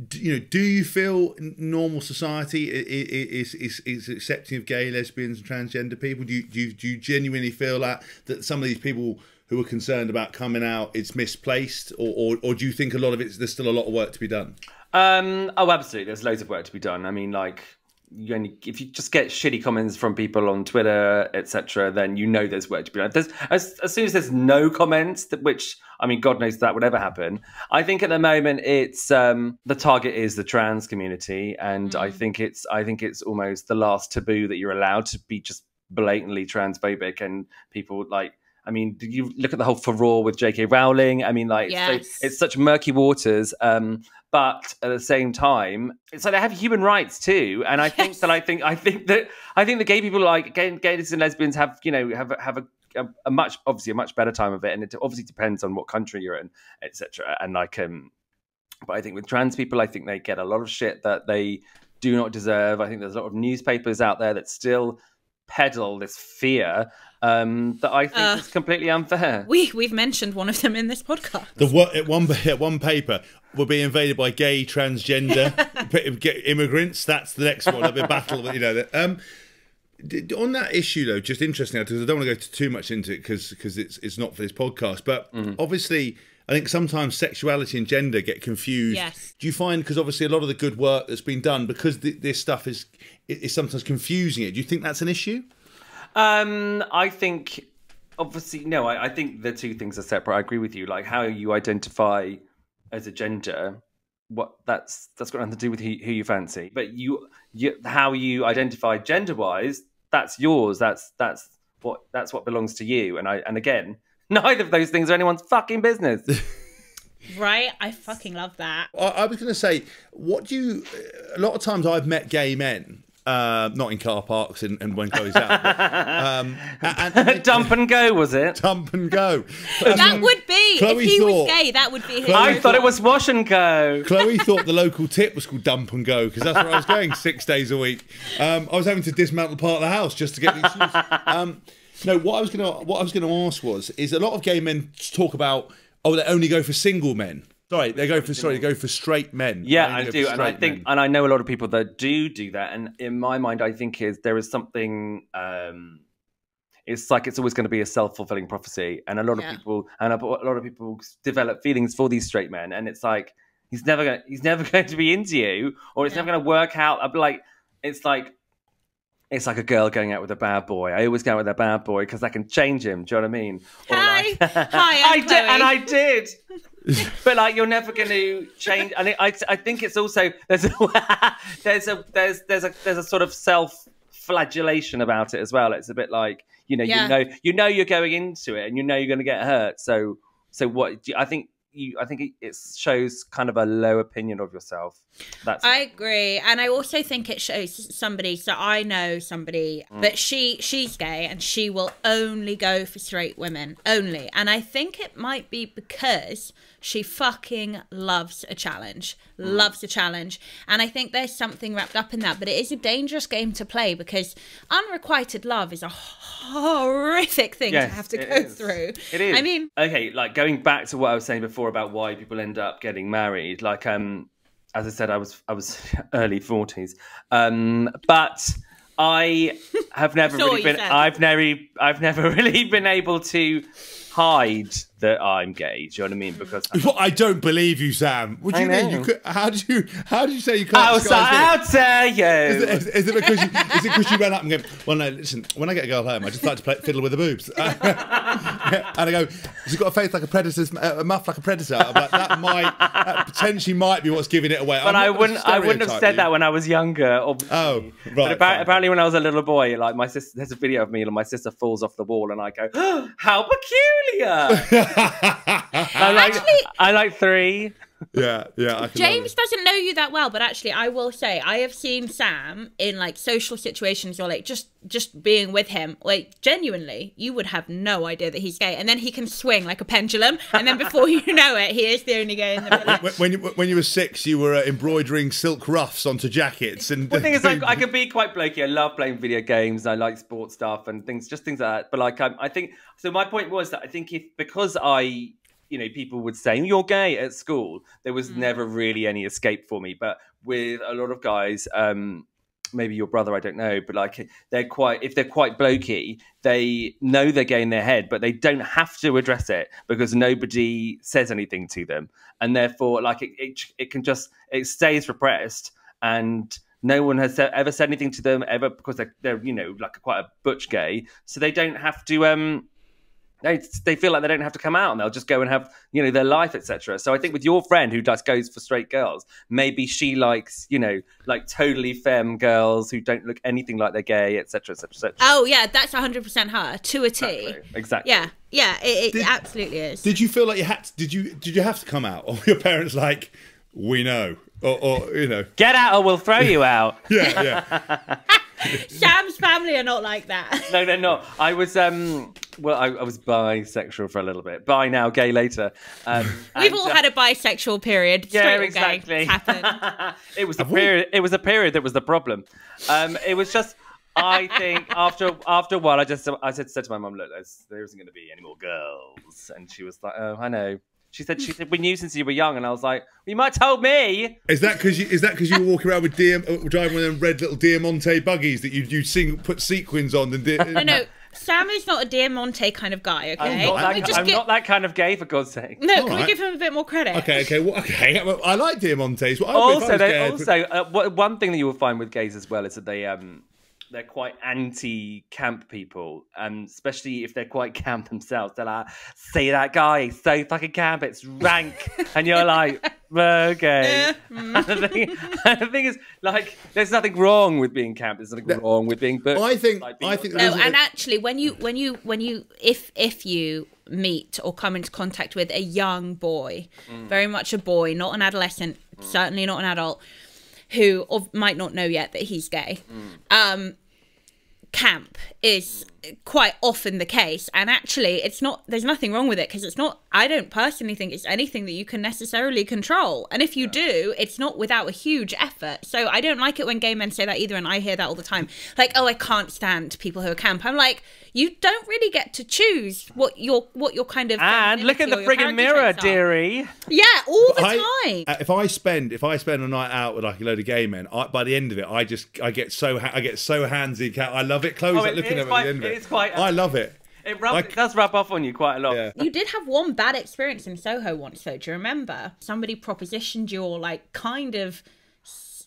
do, you know, do you feel normal society is is is accepting of gay, lesbians, and transgender people? Do you do you, do you genuinely feel that that some of these people who are concerned about coming out it's misplaced, or, or or do you think a lot of it's there's still a lot of work to be done? Um, oh, absolutely. There's loads of work to be done. I mean, like, you only, if you just get shitty comments from people on Twitter, etc., then you know there's work to be done. There's, as, as soon as there's no comments, that, which I mean, God knows that would ever happen. I think at the moment it's um, the target is the trans community, and I think it's I think it's almost the last taboo that you're allowed to be just blatantly transphobic and people like I mean, do you look at the whole furore with J.K. Rowling? I mean, like, Yes. so it's such murky waters. Um, but at the same time, it's like they have human rights too. And I think that I think I think that I think the gay people like gay, gays and lesbians have you know have a- have a, a, a much obviously a much better time of it, and it obviously depends on what country you're in, etc. And like um, but I think with trans people, I think they get a lot of shit that they do not deserve. I think there's a lot of newspapers out there that still peddle this fear um, that I think Uh, is completely unfair. We we've mentioned one of them in this podcast. The one, at one at one paper will be invaded by gay transgender immigrants. That's the next one. There'll be a battle. You know. Um, d- d- on that issue though, just interesting because I don't want to go too much into it because it's it's not for this podcast. But Mm-hmm. obviously, I think sometimes sexuality and gender get confused. Yes. Do you find because obviously a lot of the good work that's been done because th- this stuff is is sometimes confusing it? Do you think that's an issue? Um, I think obviously no. I, I think the two things are separate. I agree with you. Like how you identify as a gender, what that's that's got nothing to do with who, who you fancy. But you, you, how you identify gender wise, that's yours. That's that's what that's what belongs to you. And I and again, neither of those things are anyone's fucking business. Right? I fucking love that. I, I was going to say, what do you? A lot of times I've met gay men, uh, not in car parks and, and when Chloe's out, but, um, and, and Dump and go was it? dump and go. That would be Chloe if he thought- was gay. That would be his. Chloe I thought it was wash and go. Chloe thought the local tip was called Dump and Go because that's where I was going six days a week. Um, I was having to dismantle part of the house just to get these shoes. Um, no, what I was gonna what I was gonna ask was is a lot of gay men talk about oh they only go for single men. Sorry, they go for sorry they go for straight men. Yeah, I do, and I think, men. and I know a lot of people that do do that. And in my mind, I think is there is something. um It's like it's always going to be a self fulfilling prophecy, and a lot of people, and a, a lot of people develop feelings for these straight men, and it's like he's never going, he's never going to be into you, or it's Yeah. never going to work out. I'm like, it's like. It's like a girl going out with a bad boy. I always go out with a bad boy because I can change him. Do you know what I mean? Or Hi. like- Hi, I'm I did, and I did. but like, you're never going to change. And I, I think it's also there's a, there's a there's there's a there's a sort of self flagellation about it as well. It's a bit like you know Yeah. you know you know you're going into it and you know you're going to get hurt. So so what? do I think you I think it, it shows kind of a low opinion of yourself. That's I agree, and I also think it shows somebody. So I know somebody, Mm. but she she's gay, and she will only go for straight women only. And I think it might be because she fucking loves a challenge, Mm. loves a challenge, and I think there's something wrapped up in that. But it is a dangerous game to play because unrequited love is a horrific thing Yes, to have to go is. through. It is. I mean, okay, like going back to what I was saying before about why people end up getting married. Like, um, as I said, I was I was early forties, um, but I have never really been. I've never I've never really been able to hide that I'm gay. Do you know what I mean? Because Well, I don't believe you, Sam. What do I you mean? You could, how do you? How did you say you can't? how, disguise it? how dare you? Is it, is, is it because you, is it because you ran up and go? Well, no. Listen, when I get a girl home, I just like to play, fiddle with the boobs, and I go, "She's got a face like a predator's, uh, a muff like a predator." I'm like, that might, that potentially might be what's giving it away. but I wouldn't. I wouldn't have said that when I was younger. Obviously. Oh, But right. appa- fine. apparently, when I was a little boy, like my sister, there's a video of me and my sister falls off the wall, and I go, oh, "How peculiar!" I'm like, Actually- I'm like three. Yeah, yeah. I can James doesn't know you that well, but actually, I will say I have seen Sam in like social situations or like just just being with him. Like genuinely, you would have no idea that he's gay, and then he can swing like a pendulum, and then before you know it, he is the only gay in the village. When, when you when you were six, you were uh, embroidering silk ruffs onto jackets, and The thing is, like, I can be quite blokey. I love playing video games. I like sports stuff and things, just things like that. But like, I, I think so. My point was that I think if because I, you know, people would say you're gay at school, there was never really any escape for me. But with a lot of guys, um, maybe your brother, I don't know, but like they're quite if they're quite blokey, they know they're gay in their head, but they don't have to address it because nobody says anything to them, and therefore, like it, it, it can just it stays repressed and no one has ever said anything to them ever because they're, they're you know like quite a butch gay. So they don't have to um they, they feel like they don't have to come out and they'll just go and have you know their life etc so i think with your friend who does goes for straight girls maybe she likes you know like totally femme girls who don't look anything like they're gay etc etc etc Oh yeah, that's hundred percent her to a T. exactly, exactly. Yeah, Yeah, it, it Did- absolutely is. Did you feel like you had? To, did you did you have to come out, or were your parents like, we know, or, or you know, Get out or we'll throw you out. yeah, yeah. Sam's family are not like that. no, they're not. I was um well, I, I was bisexual for a little bit. Bi now, gay later. Um, We've and, all uh, had a bisexual period. yeah, Straight exactly. Gay. Happened. it was the we? period. It was a period that was the problem. Um, it was just. I think after after a while, I just I said said to my mum, look, there's, there isn't going to be any more girls, and she was like, oh, I know. She said she said we knew since you were young, and I was like, well, you might have told me. Is that because you is that because you were walking around with DM, uh, driving one of them red little Diamante buggies that you you sing put sequins on and di- No, no. Sam is not a Diamante kind of guy, okay? I'm, not that, just I'm give- not that kind of gay, for God's sake. No, can Alright. we give him a bit more credit? Okay, okay, well, okay. I like Diamantes. Well, I I also, they gay, I'd also uh, one thing that you will find with gays as well is that they um they're quite anti-camp people, and especially if they're quite camp themselves. They're like, "See that guy? He's so fucking camp. It's rank," and you're like, "Okay." mm. and, the thing, and the thing is, like, there's nothing wrong with being camp. There's nothing wrong with being. But I think- like, I think No, There's a- and actually, when you when you when you if if you meet or come into contact with a young boy, Mm. very much a boy, not an adolescent, certainly not an adult, who or might not know yet that he's gay, Mm. um, camp is quite often the case and actually it's not there's nothing wrong with it because it's not i don't personally think it's anything that you can necessarily control and if you do it's not without a huge effort so i don't like it when gay men say that either and i hear that all the time like oh i can't stand people who are camp i'm like you don't really get to choose what your what your kind of and look at the femininity or your friggin' character mirror, dearie. yeah all the I- time uh, if I spend if I spend a night out with like a load of gay men, I, by the end of it, I just I get so ha- I get so handsy. ca- I love it. Chloe's Oh, it- looking at me quite- at the end of it. It's quite- I love it. It, rub, Like- it does rub off on you quite a lot. Yeah. You did have one bad experience in Soho once, though. Do you remember? Somebody propositioned you, or like kind of,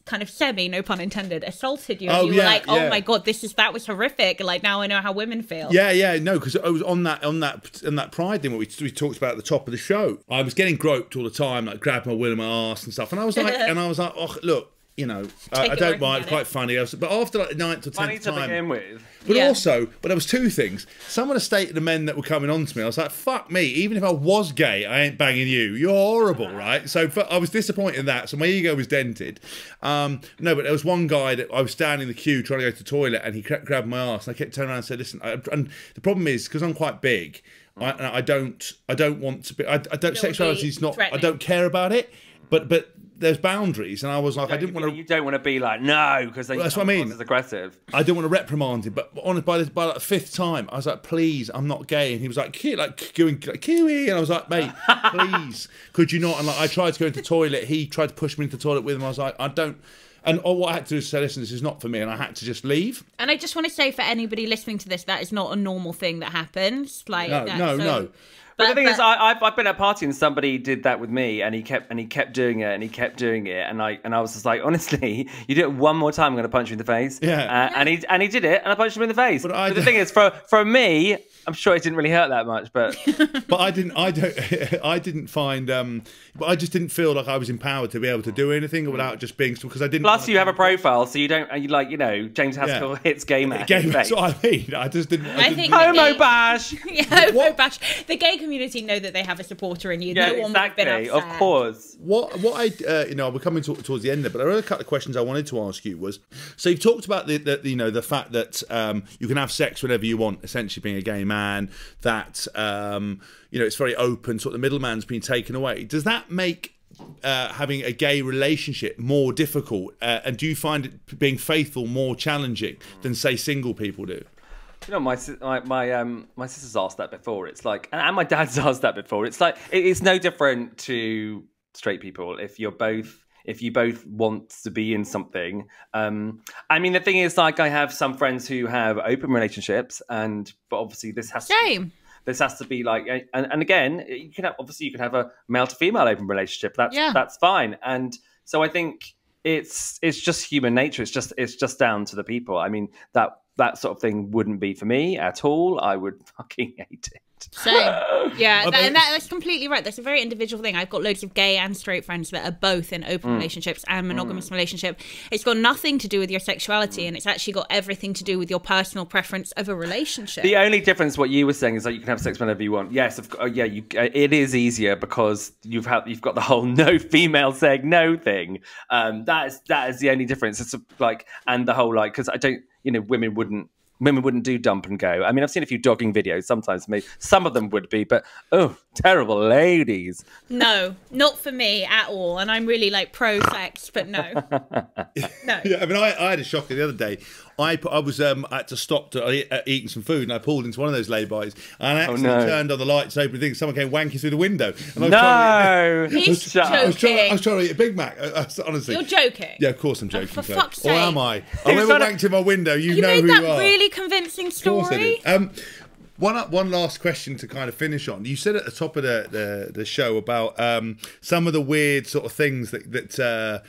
kind of semi, no pun intended, assaulted you, and Oh, you yeah, were like, "Oh yeah. my god, this is that was horrific." Like now I know how women feel. Yeah, yeah, no, because I was on that on that on that pride thing what we, we talked about at the top of the show. I was getting groped all the time, like grabbing my will in my ass and stuff, and I was like, and I was like, oh look, you know, I, I don't where you can mind, it's quite it. funny. I was, but after like the ninth or Funny tenth to time, begin with. But Yeah. also, but there was two things. Some of the state of the men that were coming on to me, I was like, "Fuck me!" Even if I was gay, I ain't banging you. You're horrible, right? So for, I was disappointed in that. So my ego was dented. Um, no, but there was one guy that I was standing in the queue trying to go to the toilet, and he cra- grabbed my ass, and I kept turning around and said, "Listen," I, and the problem is because I'm quite big. I, I don't. I don't want to be. I, I don't. wanna Sexuality is not. I don't care about it. But but there's boundaries, and I was like, I didn't want to. You don't want to be like no because then that's what I mean. across as aggressive. I didn't want to reprimand him, but on by the by like the fifth time, I was like, "Please, I'm not gay," and he was like, "Ki- like going like, Kiwi," and I was like, "Mate, please, could you not?" And like, I tried to go into the toilet, he tried to push me into the toilet with him. I was like, "I don't," and all what I had to do is say, "Listen, this is not for me," and I had to just leave. And I just want to say for anybody listening to this, that is not a normal thing that happens. Like No, that- no, so- no. But, the thing is, I, I've, I've been at a party and somebody did that with me, and he kept and he kept doing it, and he kept doing it, and I and I was just like, honestly, you do it one more time, I'm going to punch you in the face. Yeah. Uh, and he and he did it, and I punched him in the face. But But, I the thing is, for for me, I'm sure it didn't really hurt that much, but But I didn't. I don't. I didn't find. Um, but I just didn't feel like I was empowered to be able to do anything without just being because I didn't. plus you have a profile, so you don't you like you know James Haskell Yeah. hits gay man. in game. That's what I mean. I just didn't. I, I didn't think- Homo Gay- bash. yeah, homo What- bash. The gay community know that they have a supporter in you. Yeah, no one been exactly. Of course. What what I uh, you know we're coming to, towards the end there, but there are a couple of questions I wanted to ask you was so you've talked about the, the you know the fact that um, you can have sex whenever you want, essentially being a gay man. That um, you know it's very open, sort of the middleman's been taken away. Does that make uh, having a gay relationship more difficult, uh, and do you find it being faithful more challenging than say single people do? You know, my my my um my sister's asked that before. It's like, and, and my dad's asked that before. It's like it, it's no different to straight people if you're both if you both want to be in something. Um, I mean, the thing is, like, I have some friends who have open relationships, and but obviously this has to, this has to be like, and, and again, you can have, obviously you can have a male to female open relationship. That's Yeah. that's fine. And so I think it's it's just human nature. It's just it's just down to the people. I mean that that sort of thing wouldn't be for me at all. I would fucking hate it. Same. Yeah, that, and that, that's completely right. That's a very individual thing. I've got loads of gay and straight friends that are both in open Mm. relationships and monogamous relationship. It's got nothing to do with your sexuality, and it's actually got everything to do with your personal preference of a relationship. The only difference, what you were saying, is that you can have sex whenever you want. Yes, of, co- yeah, you, uh, it is easier because you've had you've got the whole no female saying no thing. Um, that is that is the only difference. It's like and the whole like because I don't, you know, women wouldn't women wouldn't do dump and go. I mean, I've seen a few dogging videos. Sometimes, maybe some of them would be, but oh, terrible ladies. no, not for me at all. And I'm really like pro sex, but no, no. Yeah, I mean, I, I had a shocker the other day. I pu- I was um I had to stop to uh, eating some food, and I pulled into one of those lay-bys, and I actually Oh, no. turned on the lights, opened things. Someone came wanking through the window, and I was trying No, to eat, He's Shut up. I was trying, I was trying to eat a Big Mac. uh, uh, honestly, You're joking. yeah, of course I'm joking. for Claire. fuck's or am. I? I was never trying to- wanked in my window. You, You know made who that you are. really convincing Of course I story. Um, one one last question to kind of finish on. You said at the top of the the, the show about um, some of the weird sort of things that that. Uh,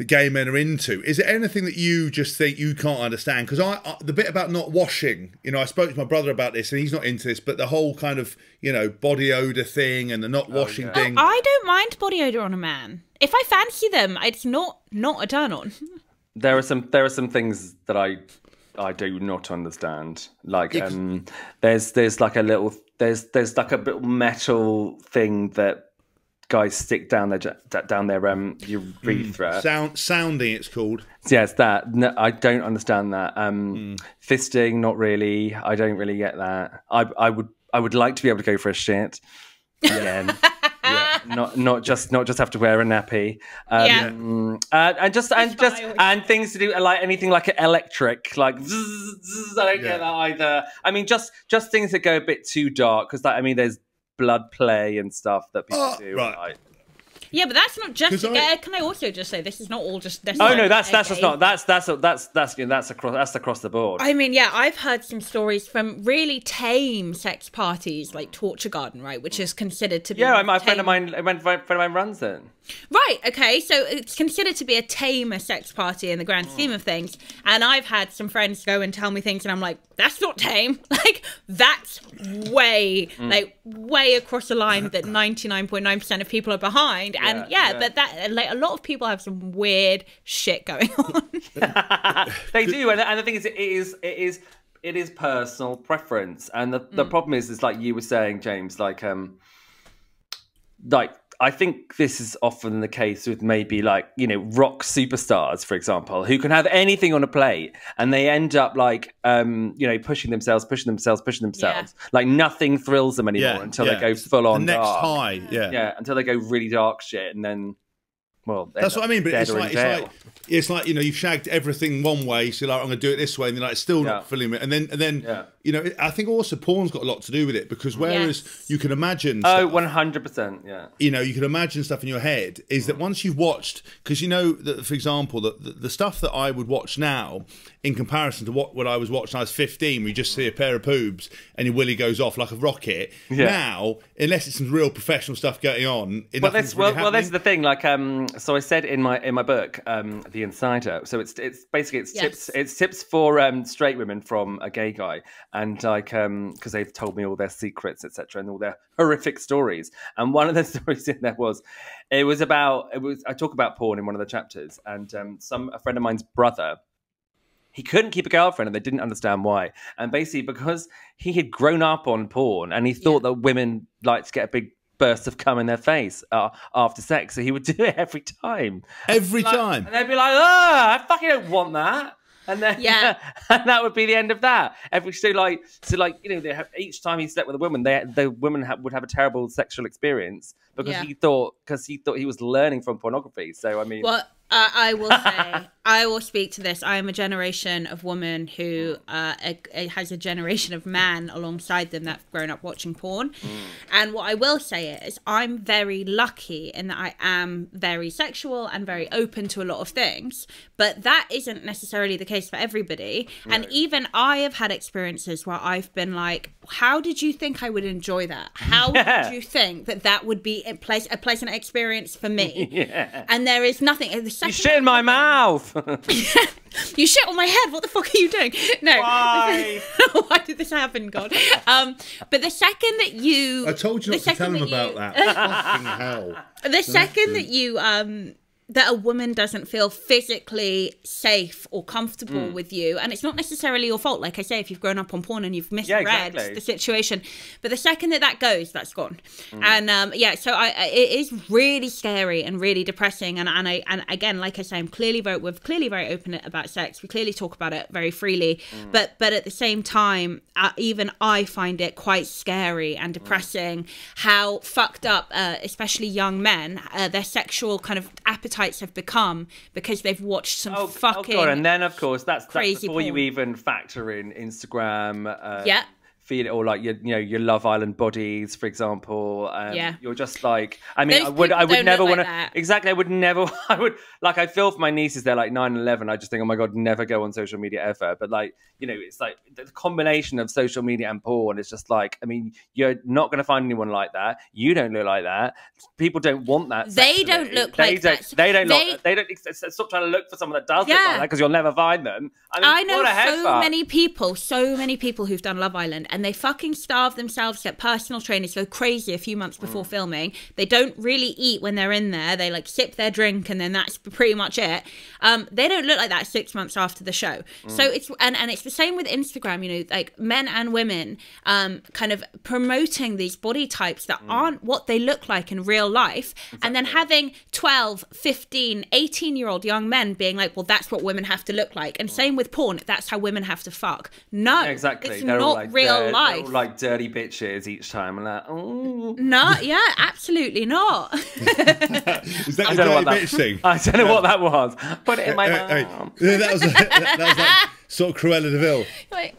the gay men are into. Is there anything that you just think you can't understand? Because I, I, the bit about not washing, you know, I spoke to my brother about this, and he's not into this. But the whole kind of, you know, body odor thing and the not washing yeah. thing. I don't mind body odor on a man. If I fancy them, it's not not a turn on. there are some there are some things that I I do not understand. Like Yeah, 'cause- um, there's there's like a little there's there's like a little metal thing that guys stick down their down their um urethra. Sound sounding, it's called. yeah, it's that. No, I don't understand that. Um, Fisting, not really. I don't really get that. I I would I would like to be able to go for a shit again. yeah, not not just not just have to wear a nappy. Um, Yeah. uh, and just and just and things to do like anything like a electric, like zzz, zzz, I don't Yeah. get that either. I mean, just just things that go a bit too dark because like I mean, there's blood play and stuff that people Oh, do. right. like- Yeah, but that's not just. I- gay. Can I also just say this is not all just. This Oh no, that's that's just not that's that's that's that's you know, that's across that's across the board. I mean, yeah, I've heard some stories from really tame sex parties, like Torture Garden, right, which is considered to be yeah, my friend of mine, a friend friend of mine runs it. Right, okay, so it's considered to be a tamer sex party in the grand hmm. scheme of things. And I've had some friends go and tell me things, and I'm like, that's not tame. Like, that's way, Mm. like, way across the line that 99.9% of people are behind. And Yeah, yeah, yeah. but that, like, a lot of people have some weird shit going on. they do, and, and the thing is, it is, it is, it is personal preference, and the, the problem is, is like you were saying, James, like, um, like I think this is often the case with maybe like you know rock superstars, for example, who can have anything on a plate, and they end up like, um, you know, pushing themselves, pushing themselves, pushing themselves, Yeah. like nothing thrills them anymore Yeah, until yeah. they go full on the next dark. high. Yeah. yeah, until they go really dark shit, and then, well, That's what I mean, but it's like, it's like it's like you know you've shagged everything one way, so you're like I'm going to do it this way, and then like it's still Yeah. not filling it, and then and then Yeah. You know I think also porn's got a lot to do with it because whereas Yes. you can imagine Oh, stuff, one hundred percent, yeah. you know you can imagine stuff in your head is that once you've watched because you know that for example the, the the stuff that I would watch now in comparison to what what I was watching when I was 15 where you just see a pair of boobs and your willy goes off like a rocket Yeah. now unless it's some real professional stuff going on well, nothing's this, well, really well, this is the thing. Like, um, so I said in my in my book, um, The Insider. So it's it's basically it's Yes. tips it's tips for um straight women from a gay guy, and like um because they've told me all their secrets, etc., and all their horrific stories. And one of the stories in there was, it was about it was I talk about porn in one of the chapters, and um some a friend of mine's brother he couldn't keep a girlfriend and they didn't understand why. And basically, because he had grown up on porn and he thought that women like to get a big burst of cum in their face uh, after sex, so he would do it every time. every Like- time And they'd be like, oh, I fucking don't want that. And then, Yeah. and that would be the end of that. Every so like, so like, you know, they have, each time he slept with a woman, they, the woman ha- would have a terrible sexual experience because Yeah. he thought, because he thought he was learning from pornography. So I mean, Well, uh, I will say, I will speak to this. I am a generation of woman who uh, a, a- has a generation of man alongside them that've grown up watching porn. And what I will say is, I'm very lucky in that I am very sexual and very open to a lot of things. But that isn't necessarily the case for everybody. And even I have had experiences where I've been like, "How did you think I would enjoy that? How Yeah. did you think that that would be a, pleas- a pleasant experience for me?" yeah. and there is nothing as second You shit in my mouth. you shit on my head. What the fuck are you doing? No. Why? Why did this happen, God? Um, but the second that you, I told you not to tell him that about you- that. Fucking hell. The second that you um that a woman doesn't feel physically safe or comfortable Mm. with you, and it's not necessarily your fault. Like I say, if you've grown up on porn and you've misread exactly. the situation, but the second that that goes, that's gone. Mm. And um, yeah, so I, I it is really scary and really depressing. And and I and again, like I say, I'm clearly very we're clearly very open about sex. We clearly talk about it very freely, Mm. but but at the same time, uh, even I find it quite scary and depressing how fucked up, uh, especially young men, uh, their sexual kind of appetites have become because they've watched some Oh, fucking. oh god! And then of course that's, that's crazy before you even factor in Instagram. Uh, Yeah. Feed it or like your you know your Love Island bodies, for example. Um, Yeah. You're just like I mean Those I would I would never want to exactly I would never I would like I feel for my nieces they're like nine and eleven. I just think oh my god never go on social media ever. But like you know it's like the combination of social media and porn. It's just like I mean you're not going to find anyone like that. You don't look like that. People don't want that. They don't look they like don't, that. They don't. They- look, they don't. Stop trying to look for someone that does look Yeah. like that because you'll never find them. I, mean, I know what a head so many people, so many people who've done Love Island, and they fucking starve themselves, get personal trainers, go crazy a few months before filming. They don't really eat when they're in there. They like sip their drink, and then that's pretty much it. Um, they don't look like that six months after the show. So it's and and it's the same with Instagram. You know, like men and women, um, kind of promoting these body types that aren't what they look like in real life, and then having 12, 15, 18 year old young men being like, well, that's what women have to look like. And same with porn, that's how women have to fuck. No, Exactly. It's they're not like real they're- they're life. all like dirty bitches each time. And like, oh. no, yeah, absolutely not. Is that I your don't know what dirty that. bitch thing? I don't know what that was. Put it in my Uh, hey, mouth. yeah, that was that, was like sort of Cruella de Vil. Like,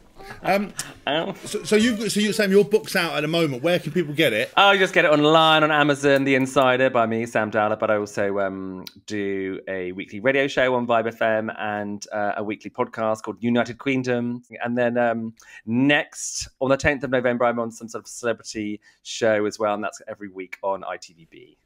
Oh. So, so you so you're saying your book's out at the moment. Where can people get it? Oh, you just get it online on Amazon, The Insider by me, Sam Dowler. But I also um, do a weekly radio show on Vibe FM and uh, a weekly podcast called United Queendom. And then um, next, on the 10th of November, I'm on some sort of celebrity show as well. And that's every week on ITVBe.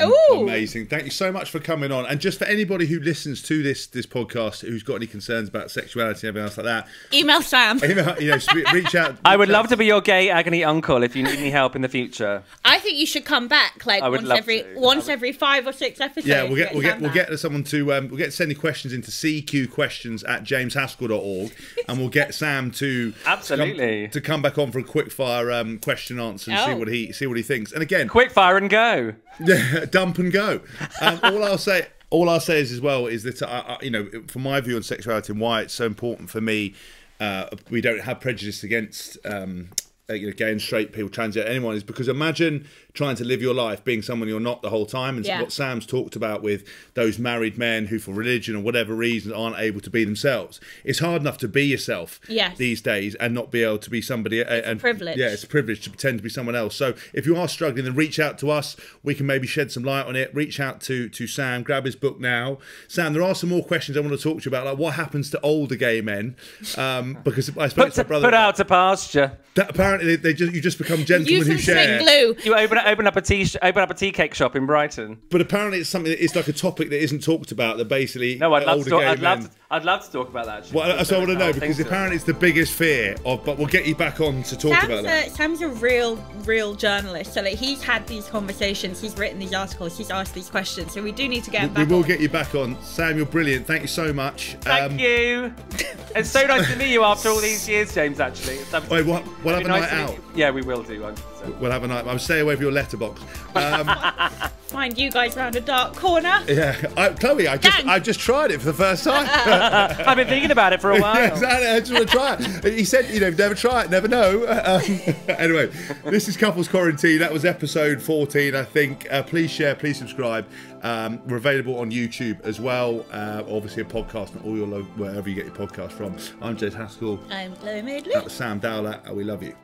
Ooh, Amazing. Thank you so much for coming on. And just for anybody who listens to this this podcast who's got any concerns about sexuality and everything else like that, email Sam. email, you know, reach out. I would love to be your gay agony uncle if you need any help in the future. I think you should come back like I would once love every to. once every five or six episodes. Yeah, we'll get to we'll get we'll back. get someone to um, we'll get send your questions into CQ questions at jameshaskell.org and we'll get Sam to Absolutely. to come, to come back on for a quick fire um, question answer and see Oh. what he see what he thinks. And again, Quick fire and go. dump and go. Um, all I'll say, all I'll say is as well is that I, I, you know, from my view on sexuality and why it's so important for me, uh, we don't have prejudice against. Um, uh, you know, gay and straight people, transgender, anyone is because imagine trying to live your life being someone you're not the whole time, and Yeah. what Sam's talked about with those married men who, for religion or whatever reason, aren't able to be themselves. It's hard enough to be yourself Yes. these days and not be able to be somebody. uh, And privilege. Yeah, it's a privilege to pretend to be someone else. So if you are struggling, then reach out to us. We can maybe shed some light on it. Reach out to to Sam. Grab his book now. Sam, there are some more questions I want to talk to you about, like what happens to older gay men, um, because I spoke Put, to my brother. put out to pasture. that apparently they, they just you just become gentlemen who some snake share. glue. You open open up a tea open up a tea cake shop in Brighton. But apparently it's something that it's like a topic that isn't talked about. That basically No, I'd love older to. Talk, gay I'd love to. I'd love to talk about that. actually. Well, that's what I want to know because apparently it's the biggest fear of. But we'll get you back on to talk about Sam's that. a, Sam's a real, real journalist. So like he's had these conversations, he's written these articles, he's asked these questions. So we do need to get him We will on. get you back on. Sam, you're brilliant. Thank you so much. Thank Um, you. It's so nice to meet you after all these years, James. Actually, it's lovely- Wait, we'll, we'll have a be night nice to out. meet you. Yeah, we will do. 100%. We'll have a night. I'll stay away from your letterbox. Um, Find you guys around a dark corner. yeah, I, Chloe, I just Gang. I just tried it for the first time. I've been thinking about it for a while. Yeah, exactly. I just want to try it. He said, you know, never try it, never know. Um, anyway, this is Couples Quarantine. That was episode 14, I think. Uh, please share, please subscribe. Um, we're available on YouTube as well. Uh, obviously, a podcast on all your lo- wherever you get your podcast from. I'm Jez Haskell. I'm Chloe Madeley. That was Sam Dowler. and We love you.